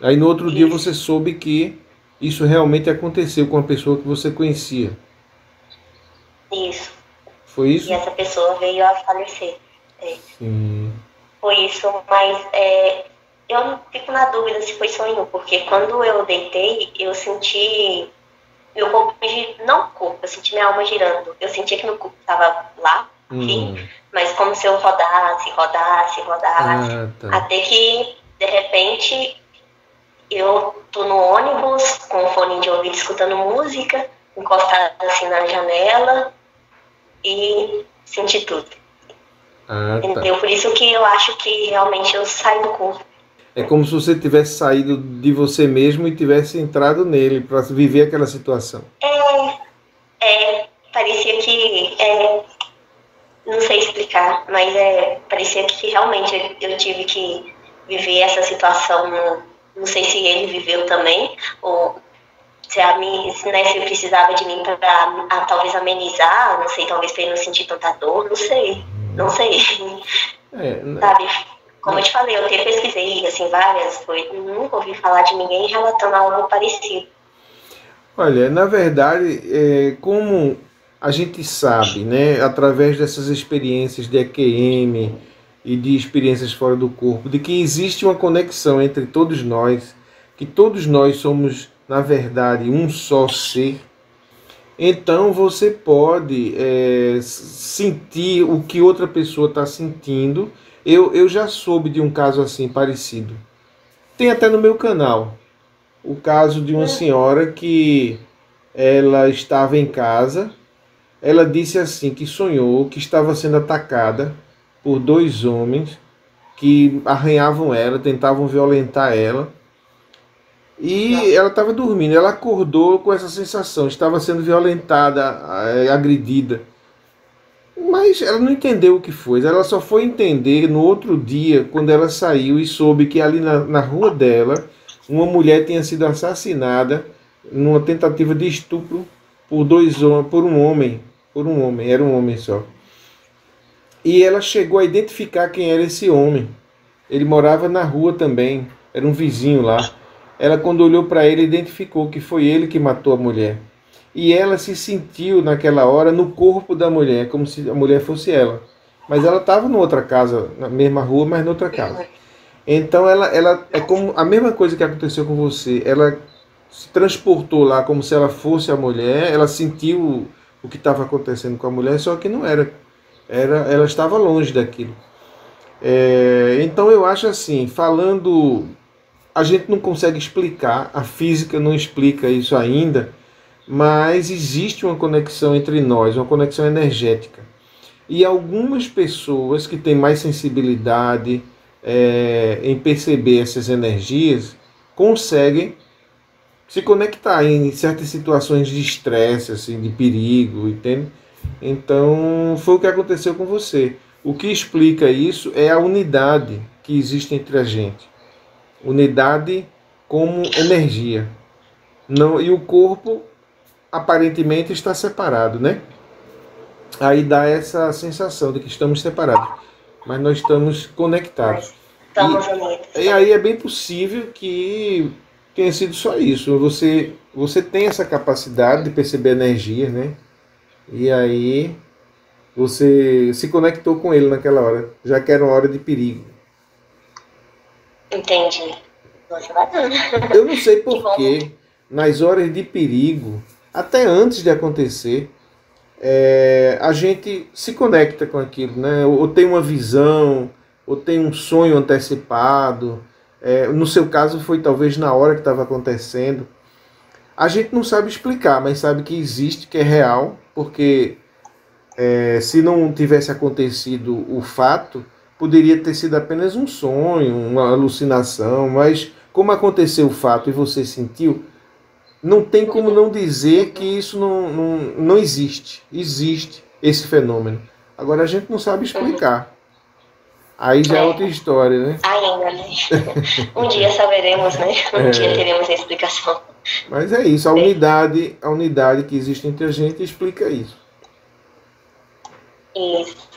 Aí no outro dia você soube que isso realmente aconteceu com a pessoa que você conhecia. Isso. Foi isso? E essa pessoa veio a falecer. É. Sim. Foi isso, mas é, eu não fico na dúvida se foi sonho, porque quando eu deitei, eu senti meu corpo, não corpo, eu senti minha alma girando. Eu sentia que meu corpo estava lá, hum. mas como se eu rodasse, rodasse, rodasse, ah, tá. até que, de repente, eu tô no ônibus com o fone de ouvido escutando música, encostada assim na janela e senti tudo. Ah, tá. Entendeu? Por isso que eu acho que realmente eu saí do corpo. É como se você tivesse saído de você mesmo e tivesse entrado nele para viver aquela situação. É, é parecia que é, não sei explicar, mas é parecia que realmente eu, eu tive que viver essa situação. Não, não sei se ele viveu também ou se a mim, se, né, se precisava de mim para talvez amenizar, não sei, talvez para ele não sentir tanta dor, não sei, não sei. É, né? Sabe? Como eu te falei, eu até pesquisei assim, várias coisas, nunca ouvi falar de ninguém relatando algo parecido. Olha, na verdade, é, como a gente sabe, né, através dessas experiências de EQM e de experiências fora do corpo, de que existe uma conexão entre todos nós, que todos nós somos, na verdade, um só ser. Então você pode é, sentir o que outra pessoa está sentindo eu, eu já soube de um caso assim parecido. Tem até no meu canal. O caso de uma é. senhora que ela estava em casa. Ela disse assim que sonhou que estava sendo atacada por dois homens que arranhavam ela, tentavam violentar ela. E ela estava dormindo. Ela acordou com essa sensação, estava sendo violentada, eh, agredida. Mas ela não entendeu o que foi. Ela só foi entender no outro dia, quando ela saiu e soube que ali na, na rua dela, uma mulher tinha sido assassinada numa tentativa de estupro por dois por um homem, por um homem, era um homem só. E ela chegou a identificar quem era esse homem. Ele morava na rua também, era um vizinho lá. Ela quando olhou para ele identificou que foi ele que matou a mulher e ela se sentiu naquela hora no corpo da mulher, como se a mulher fosse ela. Mas ela estava numa outra casa, na mesma rua, mas noutra casa. Então ela, ela é como a mesma coisa que aconteceu com você. Ela se transportou lá como se ela fosse a mulher. Ela sentiu o que estava acontecendo com a mulher, só que não era. Era, ela estava longe daquilo. É, então eu acho assim, falando, a gente não consegue explicar, a física não explica isso ainda mas existe uma conexão entre nós, uma conexão energética. E algumas pessoas que têm mais sensibilidade é, em perceber essas energias conseguem se conectar em certas situações de estresse, assim, de perigo, entende? Então, foi o que aconteceu com você. O que explica isso é a unidade que existe entre a gente. Unidade como energia. Não, e o corpo aparentemente está separado, né? Aí dá essa sensação de que estamos separados, mas nós estamos conectados. Estamos e, e aí é bem possível que tenha sido só isso. Você, você tem essa capacidade de perceber energia, né? E aí você se conectou com ele naquela hora, já que era uma hora de perigo. Entendi. Nossa, bacana. Eu não sei *laughs* porquê, nas horas de perigo, até antes de acontecer, é, a gente se conecta com aquilo, né? Ou tem uma visão, ou tem um sonho antecipado. É, no seu caso, foi talvez na hora que estava acontecendo. A gente não sabe explicar, mas sabe que existe, que é real, porque é, se não tivesse acontecido o fato, poderia ter sido apenas um sonho, uma alucinação, mas como aconteceu o fato e você sentiu, não tem como não dizer que isso não, não, não existe. Existe esse fenômeno. Agora a gente não sabe explicar. Aí já é, é outra história, né? Ainda, né? um dia saberemos, né? Um é. dia teremos a explicação. Mas é isso, a unidade, a unidade que existe entre a gente explica isso. Isso.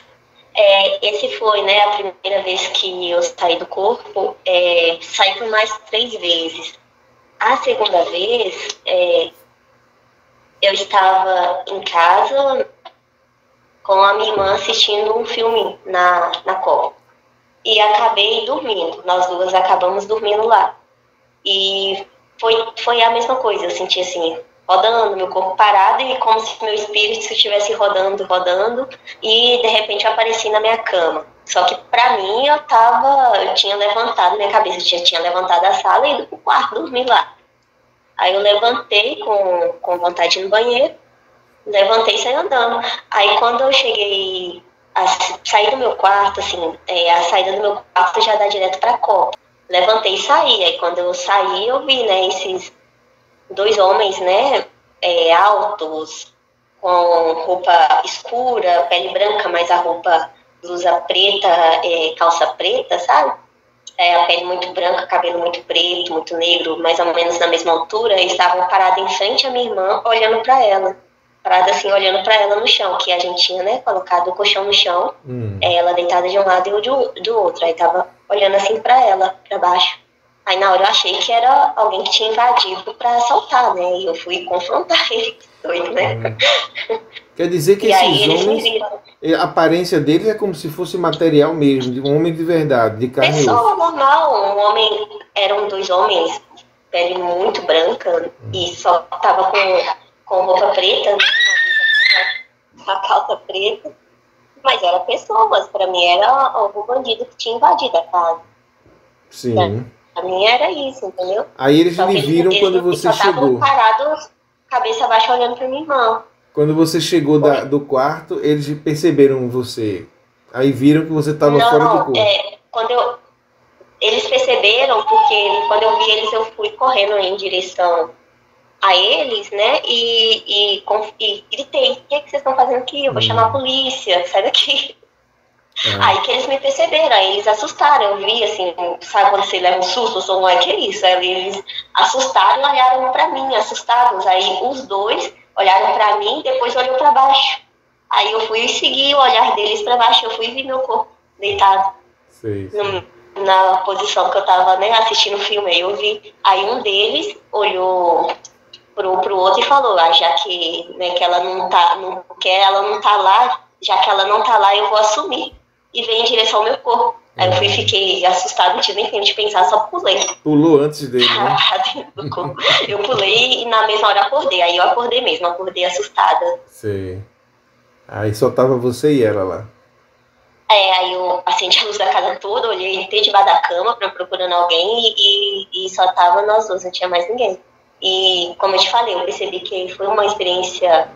É, esse foi né, a primeira vez que eu saí do corpo. É, saí por mais três vezes. A segunda vez, é, eu estava em casa com a minha irmã assistindo um filme na, na Copa. E acabei dormindo. Nós duas acabamos dormindo lá. E foi, foi a mesma coisa. Eu senti assim, rodando, meu corpo parado e como se meu espírito estivesse rodando, rodando e de repente eu apareci na minha cama. Só que para mim eu tava, eu tinha levantado minha cabeça, eu tinha, tinha levantado da sala e ido pro quarto dormir lá. Aí eu levantei com, com vontade no banheiro, levantei e saí andando. Aí quando eu cheguei a sair do meu quarto, assim, é, a saída do meu quarto já dá direto pra copa. Levantei e saí. Aí quando eu saí, eu vi, né, esses dois homens, né, é, altos, com roupa escura, pele branca, mas a roupa blusa preta, é, calça preta, sabe? É, a pele muito branca, cabelo muito preto, muito negro, mais ou menos na mesma altura, estavam parados em frente à minha irmã, olhando para ela. Parada assim, olhando para ela no chão, que a gente tinha, né, colocado o colchão no chão, hum. É, ela deitada de um lado e o do, do outro. Aí tava olhando assim para ela, para baixo. Aí na hora eu achei que era alguém que tinha invadido para assaltar, né? E eu fui confrontar *laughs* ele, doido, né? Hum. *laughs* Quer dizer que e esses homens, a aparência deles é como se fosse material mesmo, de um homem de verdade, de carne Pessoa normal, um homem, eram dois homens, pele muito branca hum. e só tava com, com roupa preta, né? a calça preta, mas eram pessoas, para mim era algum bandido que tinha invadido a casa. Sim. Né? A minha era isso, entendeu? Aí eles me viram eles, quando você só chegou. parados, cabeça baixa, olhando pra minha irmã. Quando você chegou da, do quarto, eles perceberam você. Aí viram que você estava fora do corpo. É, quando eu, eles perceberam, porque quando eu vi eles, eu fui correndo em direção a eles, né? E, e, e gritei: O que, é que vocês estão fazendo aqui? Eu vou hum. chamar a polícia, sai daqui. É. Aí que eles me perceberam, aí eles assustaram, eu vi assim, sabe quando você leva um susto, eu sou um que é isso, aí eles assustaram e olharam para mim, assustados, aí os dois olharam para mim e depois olhou para baixo. Aí eu fui seguir o olhar deles para baixo, eu fui ver meu corpo deitado Sei, no, na posição que eu tava né, assistindo o filme, aí eu vi, aí um deles olhou pro, pro outro e falou, ah, já que, né, que ela não tá, não, que ela não tá lá, já que ela não tá lá, eu vou assumir e veio em direção ao meu corpo. Aí eu fui, uhum. fiquei assustada, não tive nem tempo de pensar, só pulei. Pulou antes dele, né? eu pulei e na mesma hora acordei. Aí eu acordei mesmo, acordei assustada. Sei. Aí só tava você e ela lá. É, aí eu acendi a luz da casa toda, olhei entrei debaixo da cama pra, procurando alguém e, e, e só tava nós dois, não tinha mais ninguém. E como eu te falei, eu percebi que foi uma experiência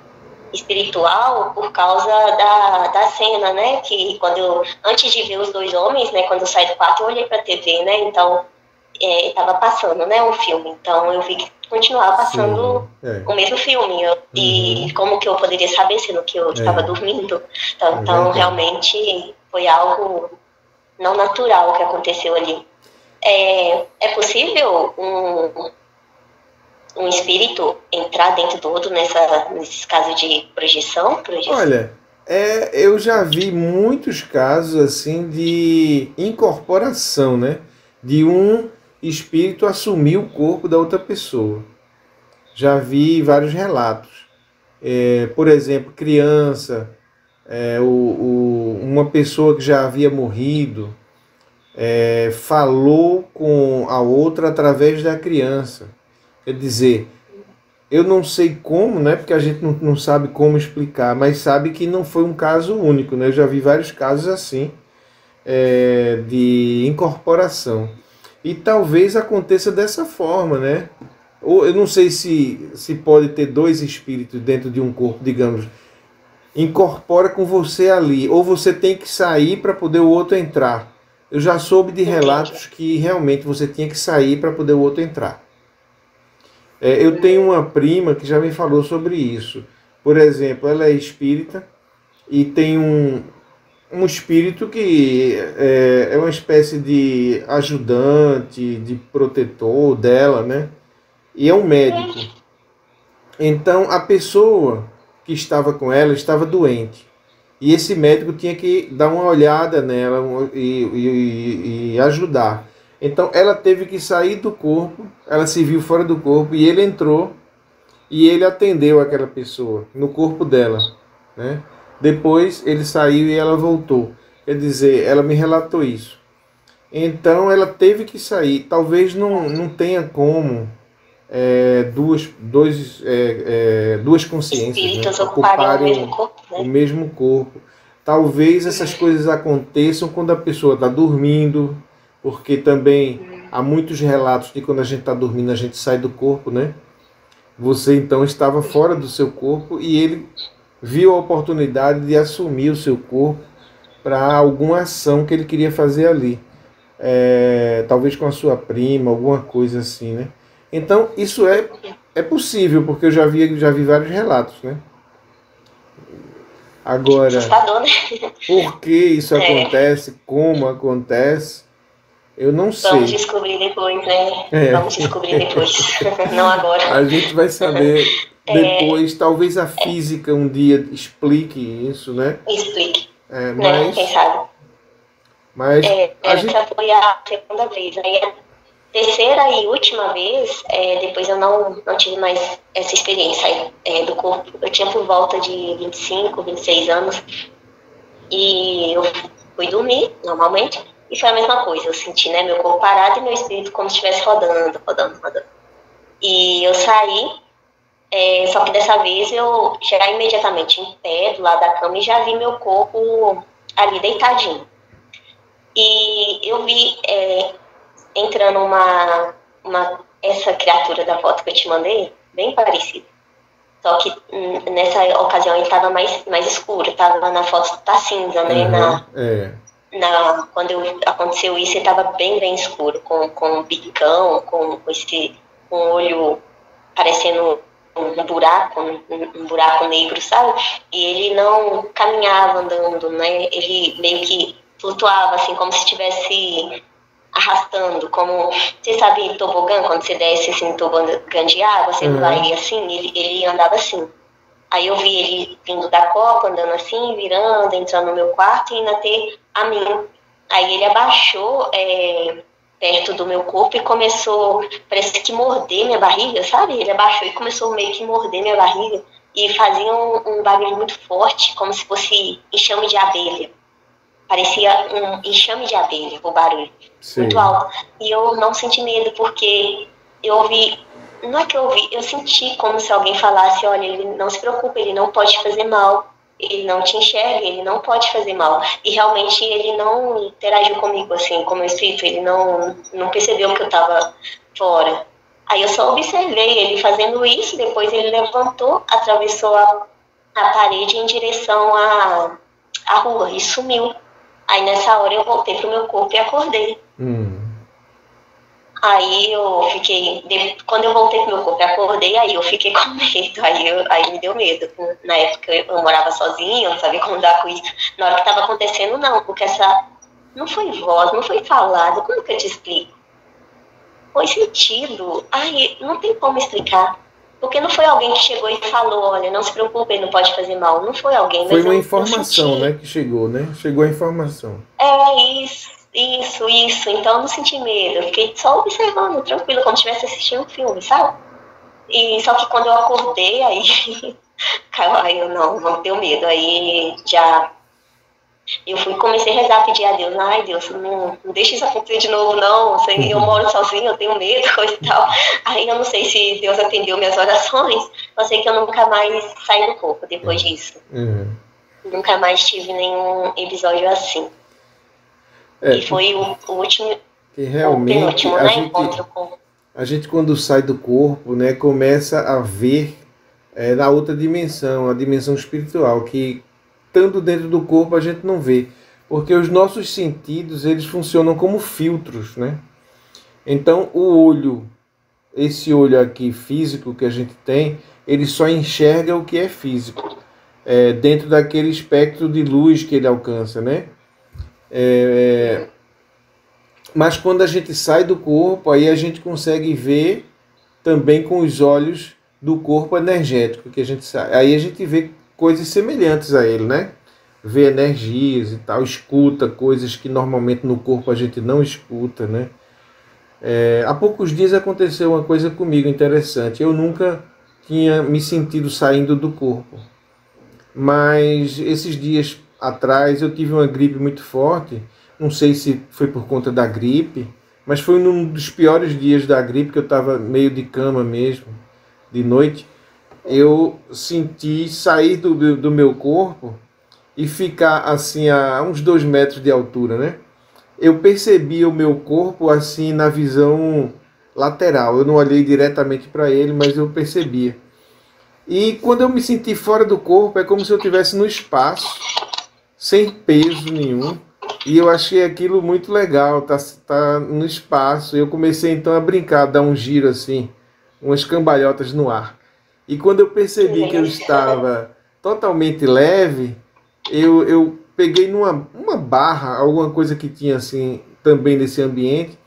espiritual por causa da, da cena, né? Que quando eu, antes de ver os dois homens, né? Quando eu saí do quarto, eu olhei pra TV, né? Então, é, tava passando, né? Um filme. Então, eu vi que continuava passando é. o mesmo filme. Eu, uhum. E como que eu poderia saber, sendo que eu é. estava dormindo? Então, então, realmente, foi algo não natural que aconteceu ali. É, é possível um um espírito entrar dentro do outro nessa, nesses casos de projeção? projeção? Olha, é, eu já vi muitos casos assim de incorporação, né? De um espírito assumir o corpo da outra pessoa. Já vi vários relatos. É, por exemplo, criança, é, o, o, uma pessoa que já havia morrido é, falou com a outra através da criança. Quer dizer, eu não sei como, né? Porque a gente não, não sabe como explicar, mas sabe que não foi um caso único, né? Eu já vi vários casos assim é, de incorporação. E talvez aconteça dessa forma, né? Ou eu não sei se, se pode ter dois espíritos dentro de um corpo, digamos, incorpora com você ali, ou você tem que sair para poder o outro entrar. Eu já soube de relatos que realmente você tinha que sair para poder o outro entrar. É, eu tenho uma prima que já me falou sobre isso. Por exemplo, ela é espírita e tem um, um espírito que é, é uma espécie de ajudante, de protetor dela, né? E é um médico. Então a pessoa que estava com ela estava doente. E esse médico tinha que dar uma olhada nela e, e, e, ajudar. Então ela teve que sair do corpo, ela se viu fora do corpo e ele entrou e ele atendeu aquela pessoa no corpo dela. Né? Depois ele saiu e ela voltou. Quer dizer, ela me relatou isso. Então ela teve que sair. Talvez não, não tenha como é, duas, dois, é, é, duas consciências né? ocuparem o mesmo, corpo, né? o mesmo corpo. Talvez essas coisas aconteçam quando a pessoa está dormindo, porque também há muitos relatos de quando a gente está dormindo a gente sai do corpo, né? Você então estava fora do seu corpo e ele viu a oportunidade de assumir o seu corpo para alguma ação que ele queria fazer ali. É, talvez com a sua prima, alguma coisa assim, né? Então, isso é, é possível, porque eu já vi, já vi vários relatos, né? Agora, né? por que isso é. acontece, como acontece, eu não Vamos sei. Vamos descobrir depois, né? É. Vamos descobrir depois, *laughs* não agora. A gente vai saber é. depois, é. talvez a física um dia explique isso, né? Explique. É, né? mas, né? Quem sabe? Mas é, essa gente... foi a segunda vez. Aí terceira e última vez, é, depois eu não, não tive mais essa experiência é, do corpo. Eu tinha por volta de 25, 26 anos e eu fui dormir normalmente e foi a mesma coisa. Eu senti né, meu corpo parado e meu espírito como se estivesse rodando, rodando, rodando. E eu saí, é, só que dessa vez eu já imediatamente em pé do lado da cama e já vi meu corpo ali deitadinho. E eu vi é, entrando uma, uma essa criatura da foto que eu te mandei, bem parecida. Só que hum, nessa ocasião ele estava mais, mais escuro, estava na foto tá cinza, né? Uhum, na, é. Na, quando eu, aconteceu isso, ele estava bem, bem escuro, com, com um bicão, com, com esse com um olho parecendo um buraco, um, um, buraco negro, sabe? E ele não caminhava andando, né? Ele meio que flutuava, assim, como se estivesse arrastando, como você sabe tobogã, quando você desce assim, tobogã de água, você uhum. vai assim, ele, ele andava assim. Aí eu vi ele vindo da copa, andando assim, virando, entrando no meu quarto e indo até a mim. Aí ele abaixou é, perto do meu corpo e começou, parece que morder minha barriga, sabe? Ele abaixou e começou meio que morder minha barriga e fazia um, um barulho muito forte, como se fosse enxame de abelha. Parecia um enxame de abelha, o barulho. Sim. Muito alto. E eu não senti medo, porque eu ouvi. Não é que eu ouvi, eu senti como se alguém falasse: olha, ele não se preocupe, ele não pode fazer mal. Ele não te enxerga, ele não pode fazer mal. E realmente ele não interagiu comigo, assim, como eu espírito. Ele não, não percebeu que eu estava fora. Aí eu só observei ele fazendo isso, depois ele levantou, atravessou a, a parede em direção à, à rua e sumiu. Aí nessa hora eu voltei pro meu corpo e acordei. Hum. Aí eu fiquei. Quando eu voltei pro meu corpo e acordei, aí eu fiquei *laughs* com medo. Aí, eu, aí me deu medo. Na época eu morava sozinha, eu não sabia como dar com isso. Na hora que tava acontecendo, não, porque essa. Não foi voz, não foi falado. Como que eu te explico? Foi sentido. Ai, não tem como explicar. Porque não foi alguém que chegou e falou, olha, não se preocupe, ele não pode fazer mal. Não foi alguém. Foi uma eu, informação, eu né, que chegou, né? Chegou a informação. É, isso, isso, isso. Então eu não senti medo. Eu fiquei só observando, tranquilo, como se estivesse assistindo um filme, sabe? E só que quando eu acordei, aí... *laughs* aí eu não, não tenho medo. Aí já eu fui comecei a rezar, pedir a Deus, ai Deus, não, não deixa isso acontecer de novo, não. Eu moro sozinho, eu tenho medo, *laughs* coisa e tal. Aí eu não sei se Deus atendeu minhas orações, eu sei que eu nunca mais saí do corpo depois disso. Uhum. Nunca mais tive nenhum episódio assim. É, e foi o, o último. Que realmente. O penúltimo, né? Gente, encontro com. A gente, quando sai do corpo, né, começa a ver é, na outra dimensão, a dimensão espiritual, que estando dentro do corpo a gente não vê, porque os nossos sentidos eles funcionam como filtros, né? Então o olho, esse olho aqui físico que a gente tem, ele só enxerga o que é físico. é, dentro daquele espectro de luz que ele alcança, né? É, mas quando a gente sai do corpo, aí a gente consegue ver também com os olhos do corpo energético que a gente sai. Aí a gente vê coisas semelhantes a ele, né? Vê energias e tal, escuta coisas que normalmente no corpo a gente não escuta, né? É, há poucos dias aconteceu uma coisa comigo interessante. Eu nunca tinha me sentido saindo do corpo, mas esses dias atrás eu tive uma gripe muito forte não sei se foi por conta da gripe, mas foi num dos piores dias da gripe que eu estava meio de cama mesmo, de noite. Eu senti sair do, do meu corpo e ficar assim a uns dois metros de altura, né? Eu percebi o meu corpo assim na visão lateral. Eu não olhei diretamente para ele, mas eu percebia. E quando eu me senti fora do corpo, é como se eu estivesse no espaço, sem peso nenhum e eu achei aquilo muito legal, tá, tá no espaço. Eu comecei então a brincar, dar um giro assim, umas cambalhotas no ar. E quando eu percebi que eu estava totalmente leve, eu, eu peguei numa uma barra, alguma coisa que tinha assim também nesse ambiente,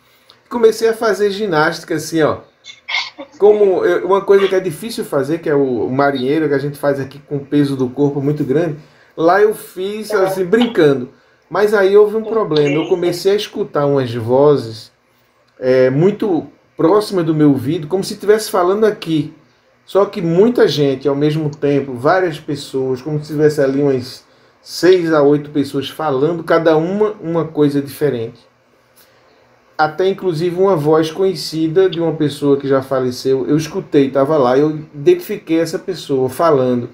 comecei a fazer ginástica assim, ó. Como eu, uma coisa que é difícil fazer, que é o, o marinheiro, que a gente faz aqui com o peso do corpo muito grande, lá eu fiz assim, brincando. Mas aí houve um problema. Eu comecei a escutar umas vozes é, muito próximas do meu ouvido, como se estivesse falando aqui. Só que muita gente ao mesmo tempo, várias pessoas, como se tivesse ali umas seis a oito pessoas falando, cada uma uma coisa diferente. Até inclusive uma voz conhecida de uma pessoa que já faleceu, eu escutei, estava lá, eu identifiquei essa pessoa falando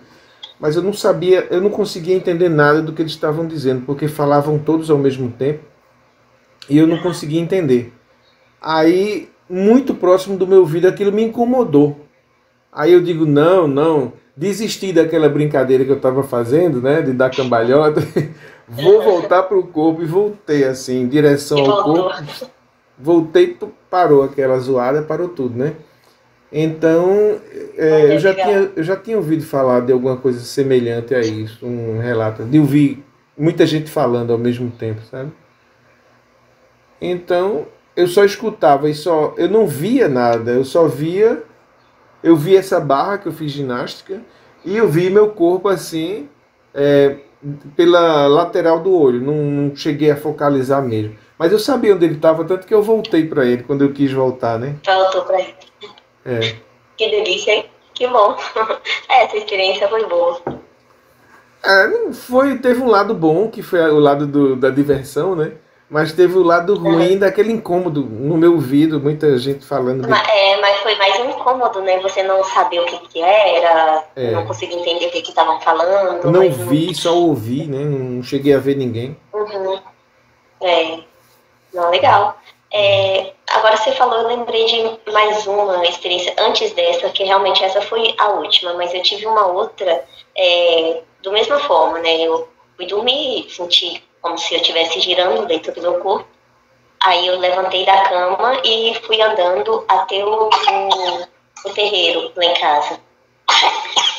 mas eu não sabia, eu não conseguia entender nada do que eles estavam dizendo, porque falavam todos ao mesmo tempo e eu não conseguia entender. Aí, muito próximo do meu ouvido, aquilo me incomodou. Aí eu digo: não, não, desisti daquela brincadeira que eu estava fazendo, né, de dar cambalhota, *laughs* vou voltar para o corpo e voltei assim, em direção ao corpo. Voltei, parou aquela zoada, parou tudo, né? Então, é, eu, já tinha, eu já tinha ouvido falar de alguma coisa semelhante a isso, um relato, de ouvir muita gente falando ao mesmo tempo, sabe? Então, eu só escutava e só. Eu não via nada, eu só via. Eu vi essa barra que eu fiz ginástica e eu vi meu corpo assim, é, pela lateral do olho, não, não cheguei a focalizar mesmo. Mas eu sabia onde ele estava, tanto que eu voltei para ele quando eu quis voltar, né? Voltou para ele. É. Que delícia, hein? Que bom. *laughs* Essa experiência foi boa. É, foi, teve um lado bom, que foi o lado do, da diversão, né? Mas teve o lado ruim uhum. daquele incômodo no meu ouvido, muita gente falando. Mas, é, mas foi mais um incômodo, né? Você não sabia o que, que era, é. não conseguia entender o que estavam falando. Não vi, não... só ouvi, né? Não cheguei a ver ninguém. Uhum. É. Não, legal. É, agora você falou, eu lembrei de mais uma experiência antes dessa, que realmente essa foi a última, mas eu tive uma outra é, do mesma forma, né? Eu fui dormir, senti como se eu estivesse girando dentro do meu corpo. Aí eu levantei da cama e fui andando até o, o, o terreiro lá em casa.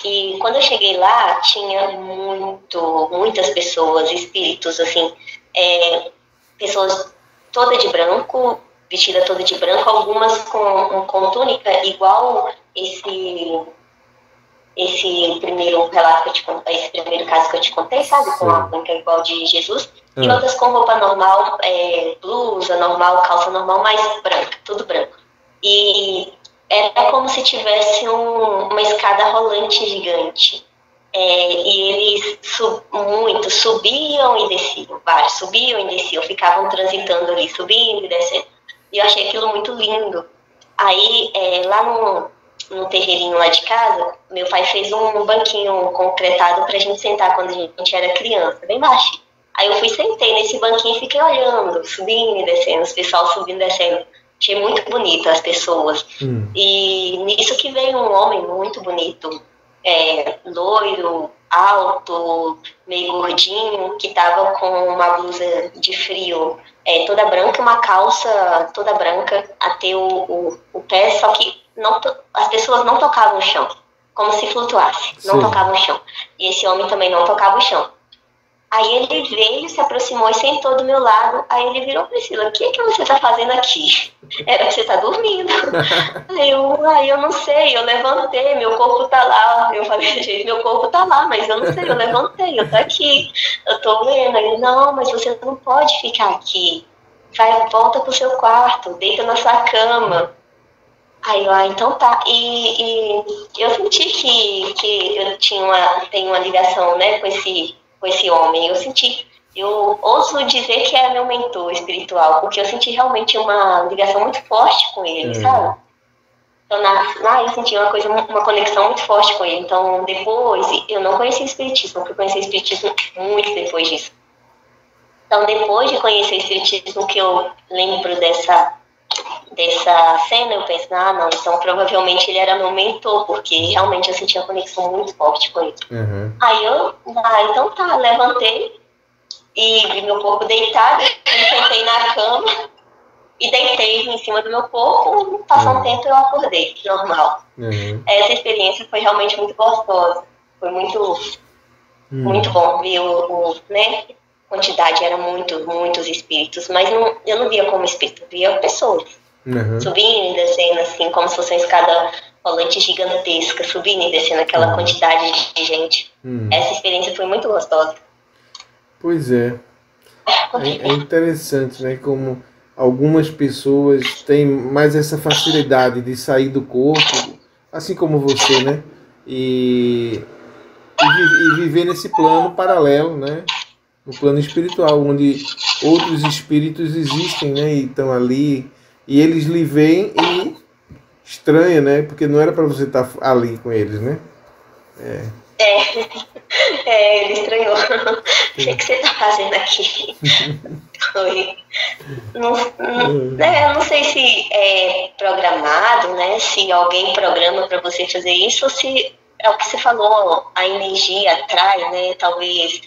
E quando eu cheguei lá, tinha muito, muitas pessoas, espíritos, assim, é, pessoas toda de branco, vestida toda de branco, algumas com, com túnica igual esse esse primeiro relato que eu te contei, esse primeiro caso que eu te contei, sabe? Com a túnica igual de Jesus. E ah. outras com roupa normal, é, blusa normal, calça normal, mas branca, tudo branco. E era como se tivesse um, uma escada rolante gigante. É, e eles sub, muito subiam e desciam, vários subiam e desciam, ficavam transitando ali, subindo e descendo. E eu achei aquilo muito lindo. Aí, é, lá no, no terreirinho lá de casa, meu pai fez um banquinho concretado pra gente sentar quando a gente era criança, bem baixo. Aí eu fui, sentei nesse banquinho e fiquei olhando, subindo e descendo, os pessoal subindo e descendo. Achei muito bonito as pessoas. Hum. E nisso que veio um homem muito bonito, é, loiro, alto, meio gordinho, que tava com uma blusa de frio é, toda branca, uma calça toda branca até o, o, o pé, só que não as pessoas não tocavam o chão. como se flutuasse, não Sim. tocava o chão. E esse homem também não tocava o chão. Aí ele veio, se aproximou e sentou do meu lado. Aí ele virou, Priscila, o que, é que você tá fazendo aqui? *laughs* Era que você tá dormindo. *laughs* aí eu, aí eu não sei, eu levantei, meu corpo tá lá. Eu falei, gente, meu corpo tá lá, mas eu não sei, eu levantei, eu tô aqui, eu tô vendo. Ele, não, mas você não pode ficar aqui. Vai, volta pro seu quarto, deita na sua cama. Aí eu, ah, então tá. E, e eu senti que, que eu tinha uma, tenho uma ligação né, com esse com esse homem. Eu senti, eu ouso dizer que é meu mentor espiritual, porque eu senti realmente uma ligação muito forte com ele, é. sabe? Então, na, na, eu senti uma coisa, uma conexão muito forte com ele. Então, depois, eu não conheci o Espiritismo, porque eu conheci o Espiritismo muito depois disso. Então, depois de conhecer o Espiritismo, que eu lembro dessa dessa cena, eu penso, ah, não, então provavelmente ele era meu mentor, porque realmente eu senti uma conexão muito forte com ele. Uhum. Aí eu, ah, então tá, levantei e vi meu corpo deitado, me sentei na cama e deitei em cima do meu corpo, passou uhum. um tempo eu acordei, normal. Uhum. Essa experiência foi realmente muito gostosa, foi muito, uhum. muito bom ver o, o né, quantidade, eram muito, muitos espíritos, mas não, eu não via como espírito, eu via pessoas. Uhum. Subindo e descendo, assim, como se fosse uma escada rolante gigantesca, subindo e descendo aquela uhum. quantidade de gente. Uhum. Essa experiência foi muito gostosa. Pois é. *laughs* É, é interessante, né? Como algumas pessoas têm mais essa facilidade de sair do corpo, assim como você, né? E, e, e viver nesse plano paralelo, né? No plano espiritual, onde outros espíritos existem, né? E estão ali e eles lhe veem e estranha, né? Porque não era para você estar tá ali com eles, né? É. É, *laughs* é ele estranhou. *laughs* O que, que você está fazendo aqui? *laughs* Foi. Não, não, né, eu não sei se é programado, né? Se alguém programa para você fazer isso ou se é o que você falou, a energia atrai, né? Talvez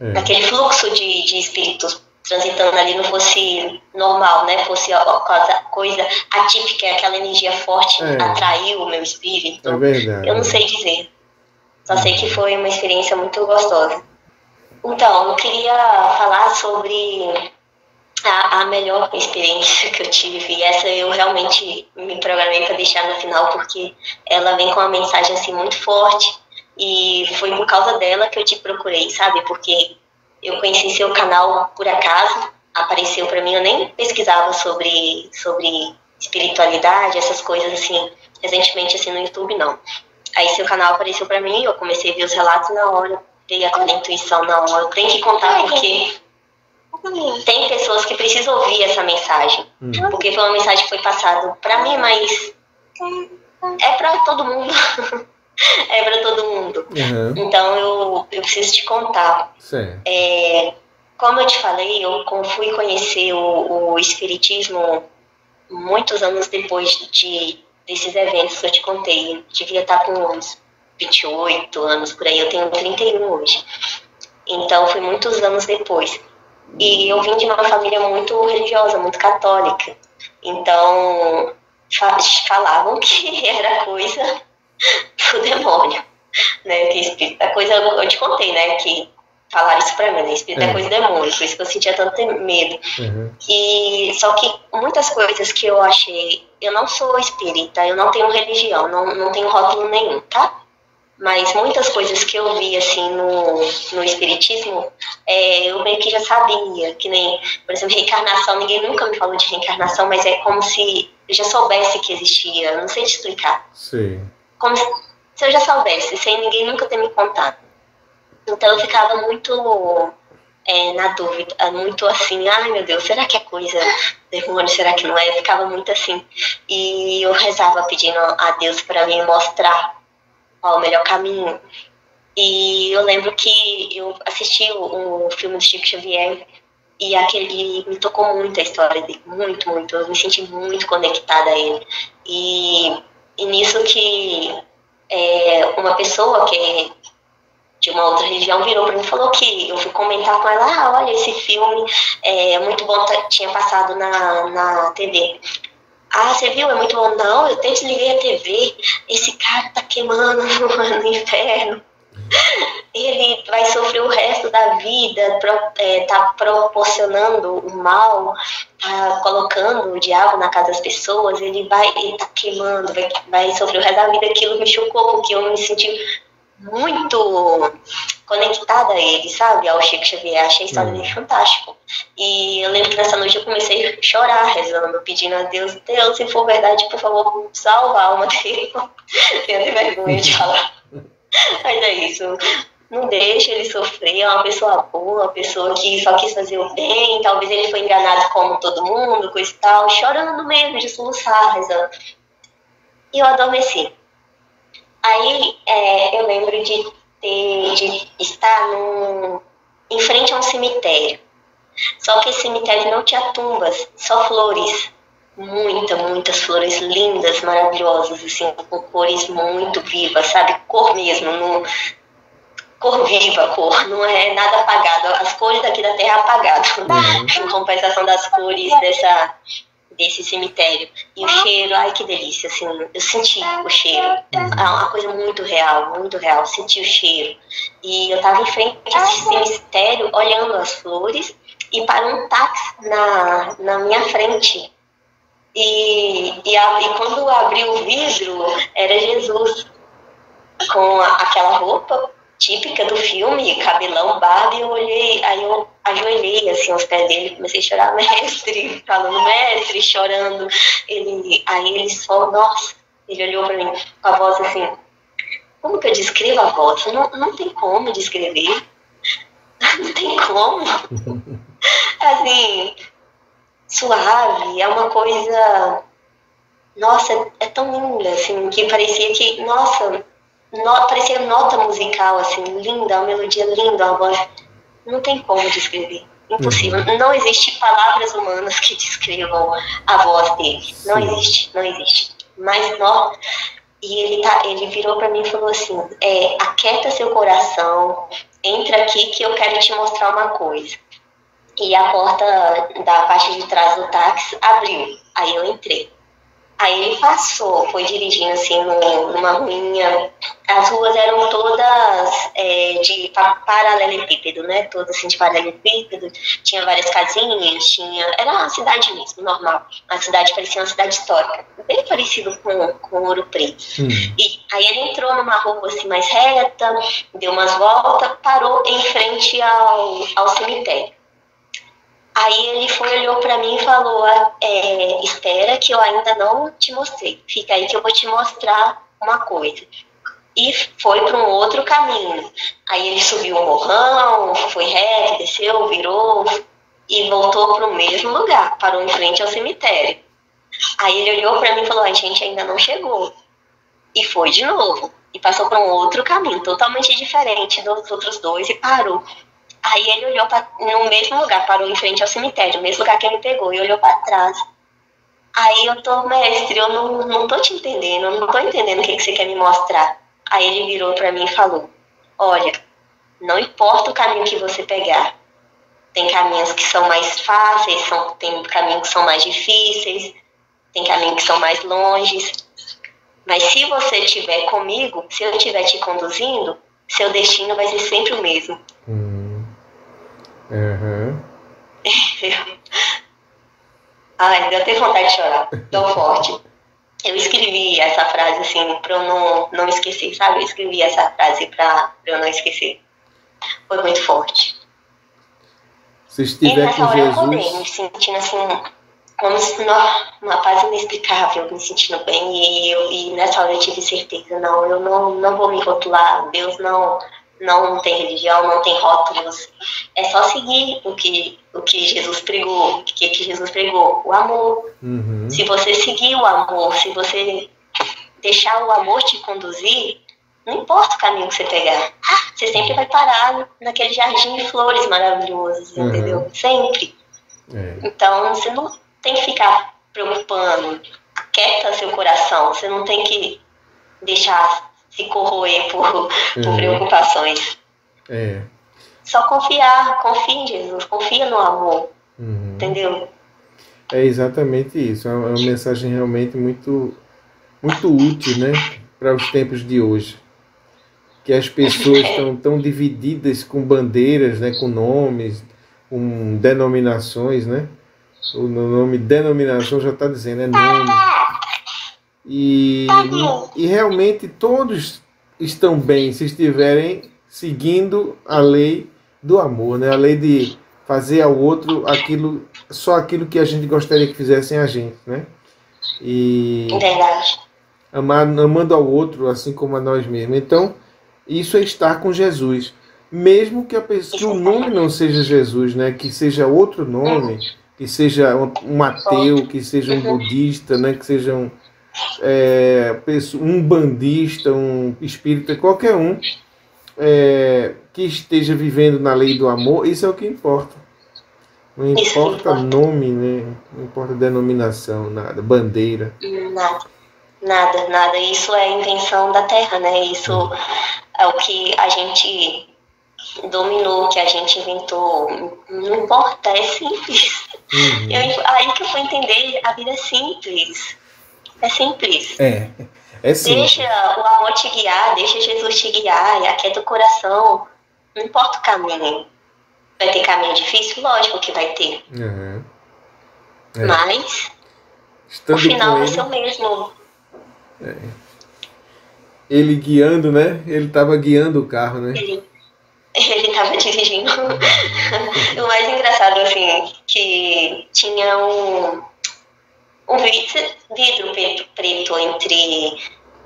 é. aquele fluxo de, de espíritos transitando ali não fosse normal, né? Fosse coisa, coisa atípica, aquela energia forte é. atraiu o meu espírito. É verdade. Eu não sei dizer. Só sei que foi uma experiência muito gostosa. Então, eu queria falar sobre a, a melhor experiência que eu tive. Essa eu realmente me programei para deixar no final, porque ela vem com uma mensagem assim muito forte. E foi por causa dela que eu te procurei, sabe? Porque eu conheci seu canal por acaso, apareceu para mim, eu nem pesquisava sobre, sobre espiritualidade, essas coisas assim, recentemente assim no YouTube não. Aí seu canal apareceu para mim, eu comecei a ver os relatos na hora, veio aquela intuição na hora, tem que contar porque tem pessoas que precisam ouvir essa mensagem, hum. porque foi uma mensagem que foi passada para mim, mas é para todo mundo. *laughs* é para todo mundo. Uhum. Então eu, eu preciso te contar. É, como eu te falei, eu fui conhecer o, o Espiritismo muitos anos depois de, desses eventos que eu te contei. Eu devia estar com uns 28 anos por aí, eu tenho 31 hoje. Então foi muitos anos depois. E eu vim de uma família muito religiosa, muito católica. Então falavam *laughs* que era coisa *laughs* pro demônio, né? Que espírito é coisa, eu te contei, né? Que falaram isso pra mim, né? Espírito é, é coisa demônio, por isso que eu sentia tanto medo. Uhum. E só que muitas coisas que eu achei, eu não sou espírita, eu não tenho religião, não, não tenho rótulo nenhum, tá? Mas muitas coisas que eu vi assim no, no espiritismo, é, eu meio que já sabia, que nem, por exemplo, *laughs* reencarnação, ninguém nunca me falou de reencarnação, mas é como se eu já soubesse que existia, não sei te explicar. Sim como se eu já soubesse, sem ninguém nunca ter me contado. Então eu ficava muito é, na dúvida, muito assim, ai meu Deus, será que é coisa demônio, será que não é? Eu ficava muito assim. E eu rezava pedindo a Deus para me mostrar qual o melhor caminho. E eu lembro que eu assisti o, o filme do Chico Xavier e aquele me tocou muito a história dele, muito, muito. Eu me senti muito conectada a ele. E e nisso que é, uma pessoa que é de uma outra religião virou para mim e falou que eu fui comentar com ela, ah, olha, esse filme é muito bom, tá, tinha passado na, na TV. Ah, você viu? É muito bom. Não, eu até desliguei a TV. Esse cara tá queimando *laughs* no inferno ele vai sofrer o resto da vida, está é, proporcionando o mal, está colocando o diabo na casa das pessoas, ele vai, ele tá queimando, vai, vai sofrer o resto da vida. Aquilo me chocou, porque eu me senti muito conectada a ele, sabe? Ao Chico Xavier. Achei a história dele fantástico. E eu lembro que nessa noite eu comecei a chorar, rezando, pedindo a Deus, Deus, se for verdade, por favor, salva a alma dele. *laughs* Tenho vergonha de *laughs* falar. Mas é isso. Não deixa ele sofrer, é uma pessoa boa, uma pessoa que só quis fazer o bem, talvez ele foi enganado como todo mundo, coisa e tal, chorando mesmo, de soluçar, rezando. E eu adormeci. Aí é, eu lembro de, ter, de estar num, em frente a um cemitério. Só que esse cemitério não tinha tumbas, só flores muita, muitas flores lindas, maravilhosas, assim, com cores muito vivas, sabe? Cor mesmo, no, cor viva, cor, não é nada apagado. As cores daqui da Terra apagado, uhum. *laughs* em compensação das cores dessa desse cemitério. E o cheiro, ai que delícia, assim, eu senti o cheiro. É uma coisa muito real, muito real, senti o cheiro. E eu tava em frente a esse cemitério, olhando as flores, e para um táxi na, na minha frente. E, e, a, e quando abriu o vidro, era Jesus com a, aquela roupa típica do filme, cabelão, barba, e eu olhei, aí eu ajoelhei assim aos pés dele, comecei a chorar, *laughs* mestre, falando, mestre, chorando. Ele, aí ele só, nossa, ele olhou para mim com a voz assim, como que eu descrevo a voz? Não, não tem como descrever. *laughs* Não tem como. *laughs* Assim, suave, é uma coisa. Nossa, é tão linda, assim, que parecia que. Nossa, no, parecia nota musical, assim, linda, uma melodia linda, uma voz. Não tem como descrever. Impossível. Uhum. Não existe palavras humanas que *laughs* descrevam a voz dele. Não existe, não existe. Mas, nossa. E ele, tá, ele virou para mim e falou assim: é, aquieta seu coração, entra aqui que eu quero te mostrar uma coisa. E a porta da parte de trás do táxi abriu. Aí eu entrei. Aí ele passou, foi dirigindo assim numa ruinha. As ruas eram todas é, de paralelepípedo, né? Todas assim de paralelepípedo. Tinha várias casinhas, tinha. Era uma cidade mesmo, normal. A cidade parecia uma cidade histórica, bem parecido com, com Ouro Preto. Hum. E aí ele entrou numa rua assim mais reta, deu umas voltas, parou em frente ao, ao cemitério. Aí ele foi, olhou para mim e falou: é, Espera, que eu ainda não te mostrei. Fica aí que eu vou te mostrar uma coisa. E foi para um outro caminho. Aí ele subiu um morrão, foi reto, desceu, virou e voltou para o mesmo lugar, parou em frente ao cemitério. Aí ele olhou para mim e falou: A gente ainda não chegou. E foi de novo. E passou para um outro caminho, totalmente diferente dos outros dois, e parou. Aí ele olhou pra, no mesmo lugar, parou em frente ao cemitério, mesmo lugar que ele pegou, e olhou para trás. Aí eu tô, mestre, eu não, não tô te entendendo, eu não tô entendendo o que, que você quer me mostrar. Aí ele virou para mim e falou: Olha, não importa o caminho que você pegar, tem caminhos que são mais fáceis, são, tem caminhos que são mais difíceis, tem caminhos que são mais longes. Mas se você estiver comigo, se eu estiver te conduzindo, seu destino vai ser sempre o mesmo. Hum. Uhum. Ai, deu até vontade de chorar, tão forte. Eu escrevi essa frase assim pra eu não, não esquecer, sabe? Eu escrevi essa frase pra, pra eu não esquecer. Foi muito forte. Se estiver e nessa com hora Jesus... eu acordei, me sentindo assim, como se uma, uma paz inexplicável, me sentindo bem. E, eu, e nessa hora eu tive certeza, não, eu não, não vou me rotular, Deus não não tem religião, não tem rótulos. É só seguir o que, o que Jesus pregou. O que, que Jesus pregou? O amor. Uhum. Se você seguir o amor, se você deixar o amor te conduzir, não importa o caminho que você pegar. Ah, você sempre vai parar naquele jardim de flores maravilhosos, uhum. entendeu? Sempre. É. Então, você não tem que ficar preocupando. Aquieta seu coração. Você não tem que deixar se corroer por, por uhum. preocupações. É. Só confiar, confia em Jesus, confia no amor. Uhum. Entendeu? É exatamente isso. É uma mensagem realmente muito, muito útil, né? Para os tempos de hoje. Que as pessoas *laughs* estão tão divididas com bandeiras, né? Com nomes, com denominações, né? O nome denominação já está dizendo, é nome. E, e realmente todos estão bem se estiverem seguindo a lei do amor, né? A lei de fazer ao outro aquilo, só aquilo que a gente gostaria que fizessem a gente, né? E amar, amando ao outro assim como a nós mesmos. Então, isso é estar com Jesus. Mesmo que, a pessoa, que o nome não seja Jesus, né? Que seja outro nome, que seja um ateu, que seja um budista, né? Que seja um, é, um bandista, um espírita, qualquer um é, que esteja vivendo na lei do amor, isso é o que importa. Não importa nome, né? não importa denominação, nada, bandeira. Nada, nada, nada. Isso é a invenção da Terra, né? Isso é o que a gente dominou, que a gente inventou. Não importa, é simples. Uhum. Eu, aí que eu fui entender, a vida é simples. É simples. É. É simples. Deixa o amor te guiar, deixa Jesus te guiar, e aquieta o coração. Não importa o caminho. Vai ter caminho difícil? Lógico que vai ter. Uhum. É. Mas Estando o final vai ser o mesmo. É. Ele guiando, né? Ele estava guiando o carro, né? Ele, ele estava *laughs* dirigindo. O mais engraçado, assim, que tinha um, um vidro preto, preto entre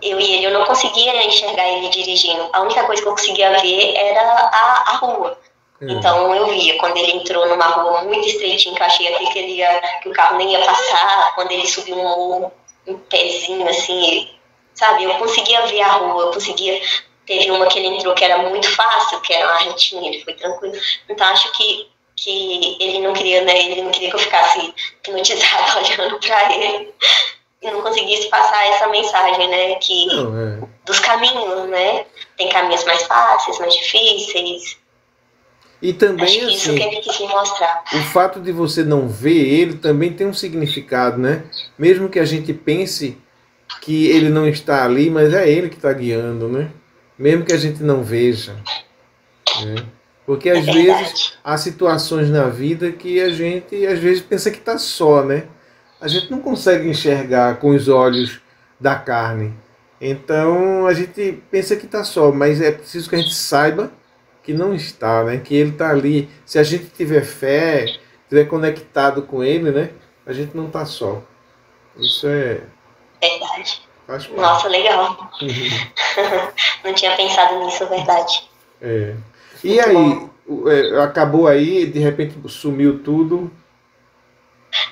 eu e ele. Eu não conseguia enxergar ele dirigindo. A única coisa que eu conseguia ver era a, a rua. Hum. Então eu via quando ele entrou numa rua muito estreitinha, que eu achei até que, ele ia, que o carro nem ia passar, quando ele subiu um morro, um pezinho assim, sabe? Eu conseguia ver a rua, eu conseguia. Teve uma que ele entrou que era muito fácil, que era uma retinha, ele foi tranquilo. Então acho que, que ele não queria, né? Ele não queria que eu ficasse hipnotizada *laughs* olhando para ele e não conseguisse passar essa mensagem, né? Que não, é. dos caminhos, né? Tem caminhos mais fáceis, mais difíceis e também Acho que assim, isso que ele quis mostrar. o fato de você não ver ele também tem um significado, né? Mesmo que a gente pense que ele não está ali, mas é ele que está guiando, né? Mesmo que a gente não veja. Né? Porque às é vezes há situações na vida que a gente às vezes pensa que está só, né? A gente não consegue enxergar com os olhos da carne. Então a gente pensa que está só, mas é preciso que a gente saiba que não está, né? Que ele está ali. Se a gente tiver fé, estiver conectado com ele, né? A gente não está só. Isso é. Verdade. Nossa, legal. Uhum. *laughs* não tinha pensado nisso, verdade. É. E aí, é, acabou aí, de repente sumiu tudo.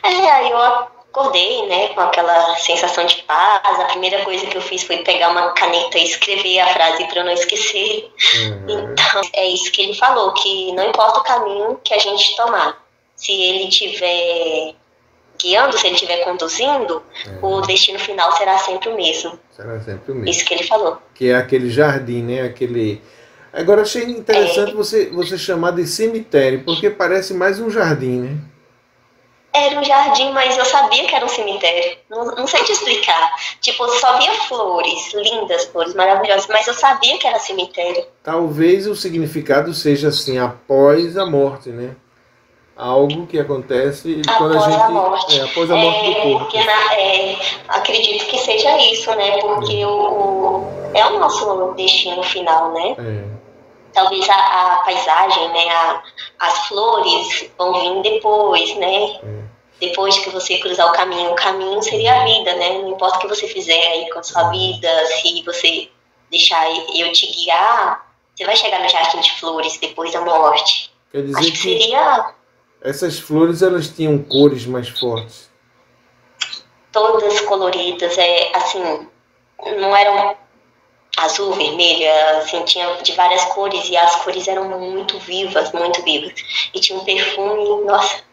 É, aí eu acordei, né, com aquela sensação de paz. A primeira coisa que eu fiz foi pegar uma caneta e escrever a frase para eu não esquecer. Uhum. Então, é isso que ele falou, que não importa o caminho que a gente tomar. Se ele tiver guiando, se ele estiver conduzindo, uhum. o destino final será sempre o mesmo. Será sempre o mesmo. Isso que ele falou. Que é aquele jardim, né, aquele Agora achei interessante é. você você chamar de cemitério, porque parece mais um jardim, né? Era um jardim, mas eu sabia que era um cemitério. Não, não sei te explicar. Tipo, só via flores, lindas flores, maravilhosas, mas eu sabia que era cemitério. Talvez o significado seja assim, após a morte, né? Algo que acontece após quando a gente. A morte. É, após a morte é, do corpo. Na, é, acredito que seja isso, né? Porque é. o, é o nosso destino final, né? É talvez a, a, paisagem, né, a, as flores vão vir depois, né? É depois que você cruzar o caminho, o caminho seria a vida, né? Não importa o que você fizer aí com a sua vida, se você deixar eu te guiar, você vai chegar no jardim de flores depois da morte. Quer dizer Acho que, que seria. Essas flores elas tinham cores mais fortes. Todas coloridas, é assim, não eram azul, vermelha, assim, tinha de várias cores e as cores eram muito vivas, muito vivas. E tinha um perfume, nossa,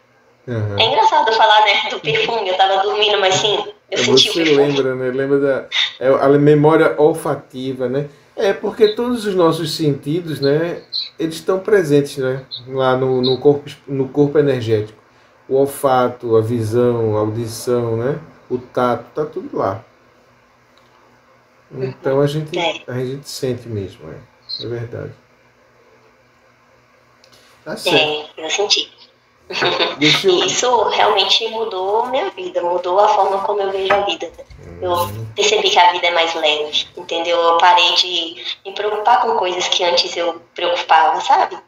Uhum. É engraçado falar, né, do perfume. Eu tava dormindo, mas sim, eu é, senti Você o perfume. lembra, né? Lembra da é, a memória olfativa, né? É porque todos os nossos sentidos, né, eles estão presentes, né, lá no, no corpo no corpo energético. o olfato, a visão, a audição, né? O tato, tá tudo lá. Então a gente, é. a gente sente mesmo, é, é verdade. Tá certo. É, eu senti. Eu... Isso realmente mudou minha vida, mudou a forma como eu vejo a vida. Eu uhum. percebi que a vida é mais leve, entendeu? Eu parei de me preocupar com coisas que antes eu preocupava, sabe?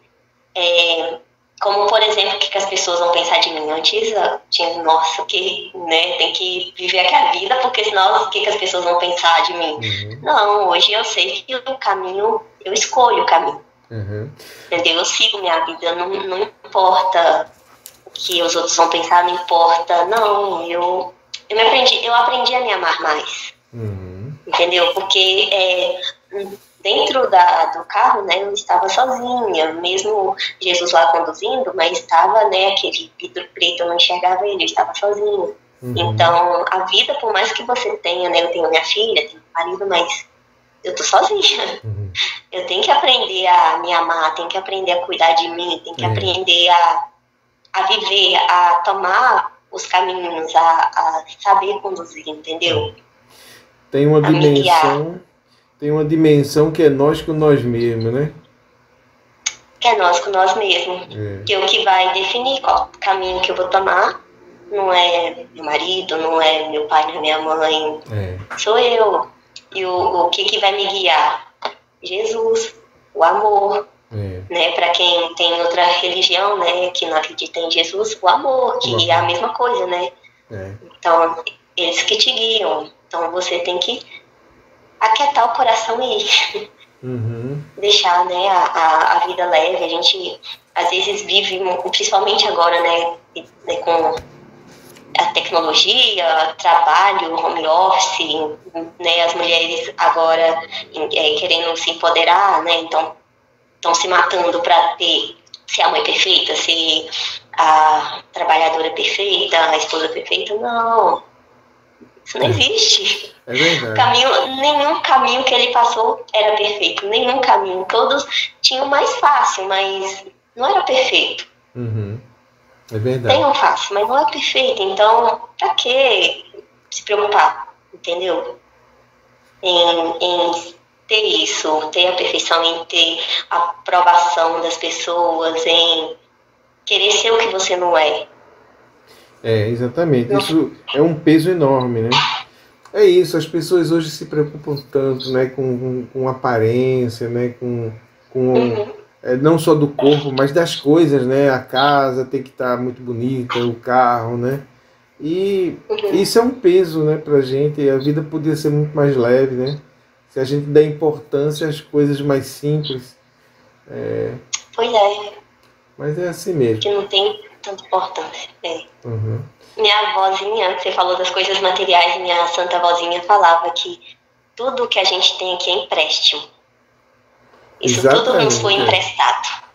É, como, por exemplo, o que, as pessoas vão pensar de mim. Antes eu tinha, nossa, que, né, tem que viver aquela vida, porque senão o que, que as pessoas vão pensar de mim? Uhum. Não, hoje eu sei que o caminho, eu escolho o caminho. Uhum. Entendeu? Eu sigo minha vida, não, não importa o que os outros vão pensar, não importa. Não, eu, eu, me aprendi, eu aprendi a me amar mais. Uhum. Entendeu? Porque é, dentro da, do carro, né, eu estava sozinha, mesmo Jesus lá conduzindo, mas estava, né, aquele vidro preto, eu não enxergava ele, eu estava sozinha. Uhum. Então, a vida, por mais que você tenha, né, eu tenho minha filha, tenho marido, mas eu tô sozinha. Uhum. Eu tenho que aprender a me amar, tenho que aprender a cuidar de mim, tenho que uhum. aprender a, a viver, a tomar os caminhos, a, a saber conduzir, entendeu? Tem uma a dimensão tem uma dimensão que é nós com nós mesmos, né? Que é nós com nós mesmos. É. Que é o que vai definir qual caminho que eu vou tomar. Não é meu marido, não é meu pai, não é minha mãe. É. Sou eu. E o, o que, que vai me guiar? Jesus, o amor. É. Né, para quem tem outra religião, né, que não acredita em Jesus, o amor, que é a mesma coisa, né? É. Então, eles que te guiam. Então, você tem que aquietar o coração e uhum. deixar né, a, a, vida leve. A gente às vezes vive, principalmente agora, né, né com a tecnologia, trabalho, home office, né, as mulheres agora é, querendo se empoderar, né, então estão se matando para ter ser a mãe perfeita, ser a trabalhadora perfeita, a esposa perfeita, não. Isso não existe. É verdade. Caminho, nenhum caminho que ele passou era perfeito. Nenhum caminho. Todos tinham mais fácil, mas não era perfeito. Uhum. É verdade. Tem um fácil, mas não é perfeito. Então, pra que se preocupar? Entendeu? Em, em ter isso, ter a perfeição, em ter a aprovação das pessoas, em querer ser o que você não é. É, exatamente. Isso é um peso enorme, né? É isso, as pessoas hoje se preocupam tanto né, com, com, aparência, né, com, com uhum. é, não só do corpo, mas das coisas, né? A casa tem que estar tá muito bonita, o carro, né? E uhum. isso é um peso né, pra gente, a vida podia ser muito mais leve, né? Se a gente der importância às coisas mais simples. É... Pois é. Mas é assim mesmo. Que não tem tanta importância. É. Uhum. Minha avózinha, você falou das coisas materiais, minha santa avózinha falava que tudo que a gente tem aqui é empréstimo. Isso Exatamente, tudo nos foi emprestado.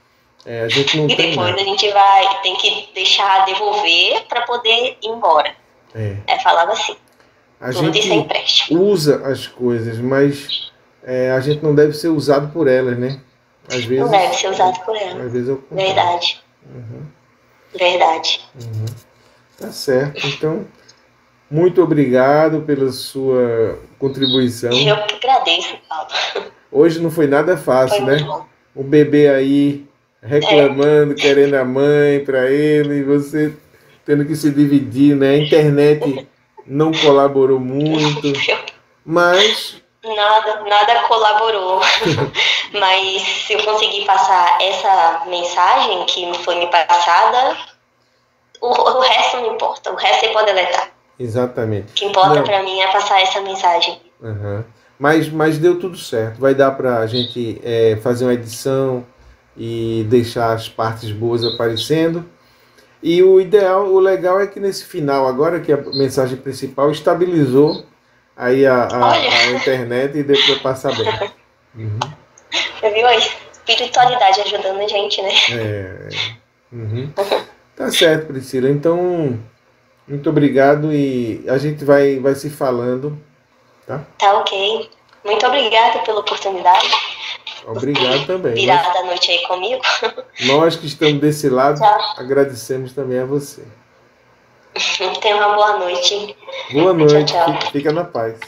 É, a gente não e depois a gente vai tem que deixar devolver para poder ir embora. É. é falava assim. A tudo gente é usa as coisas, mas é, a gente não deve ser usado por elas, né? Às vezes, não deve ser usado por elas. Às vezes eu Verdade. Uhum. Verdade. Uhum. Tá certo. Então, muito obrigado pela sua contribuição. Eu que agradeço, Paulo. Hoje não foi nada fácil, foi né? Bom. O bebê aí reclamando, é. querendo a mãe para ele, e você tendo que se dividir, né? A internet não colaborou muito, *laughs* mas Nada, nada colaborou. *laughs* Mas se eu conseguir passar essa mensagem que foi me passada, o, o resto não importa. O resto você pode deletar. Exatamente. O que importa para mim é passar essa mensagem. Uhum. Mas, mas deu tudo certo. Vai dar para a gente é, fazer uma edição e deixar as partes boas aparecendo. E o ideal, o legal é que nesse final, agora que a mensagem principal estabilizou aí a, a, a internet e depois passar bem. Uhum. Você viu a espiritualidade ajudando a gente, né? É. Uhum. Tá certo, Priscila. Então, muito obrigado e a gente vai, vai se falando, tá? Tá ok. Muito obrigada pela oportunidade. Obrigado também. Virada da noite aí comigo. Nós que estamos desse lado, Tchau. agradecemos também a você. Tenha uma boa noite. Boa noite. Tchau, tchau. Fica na paz.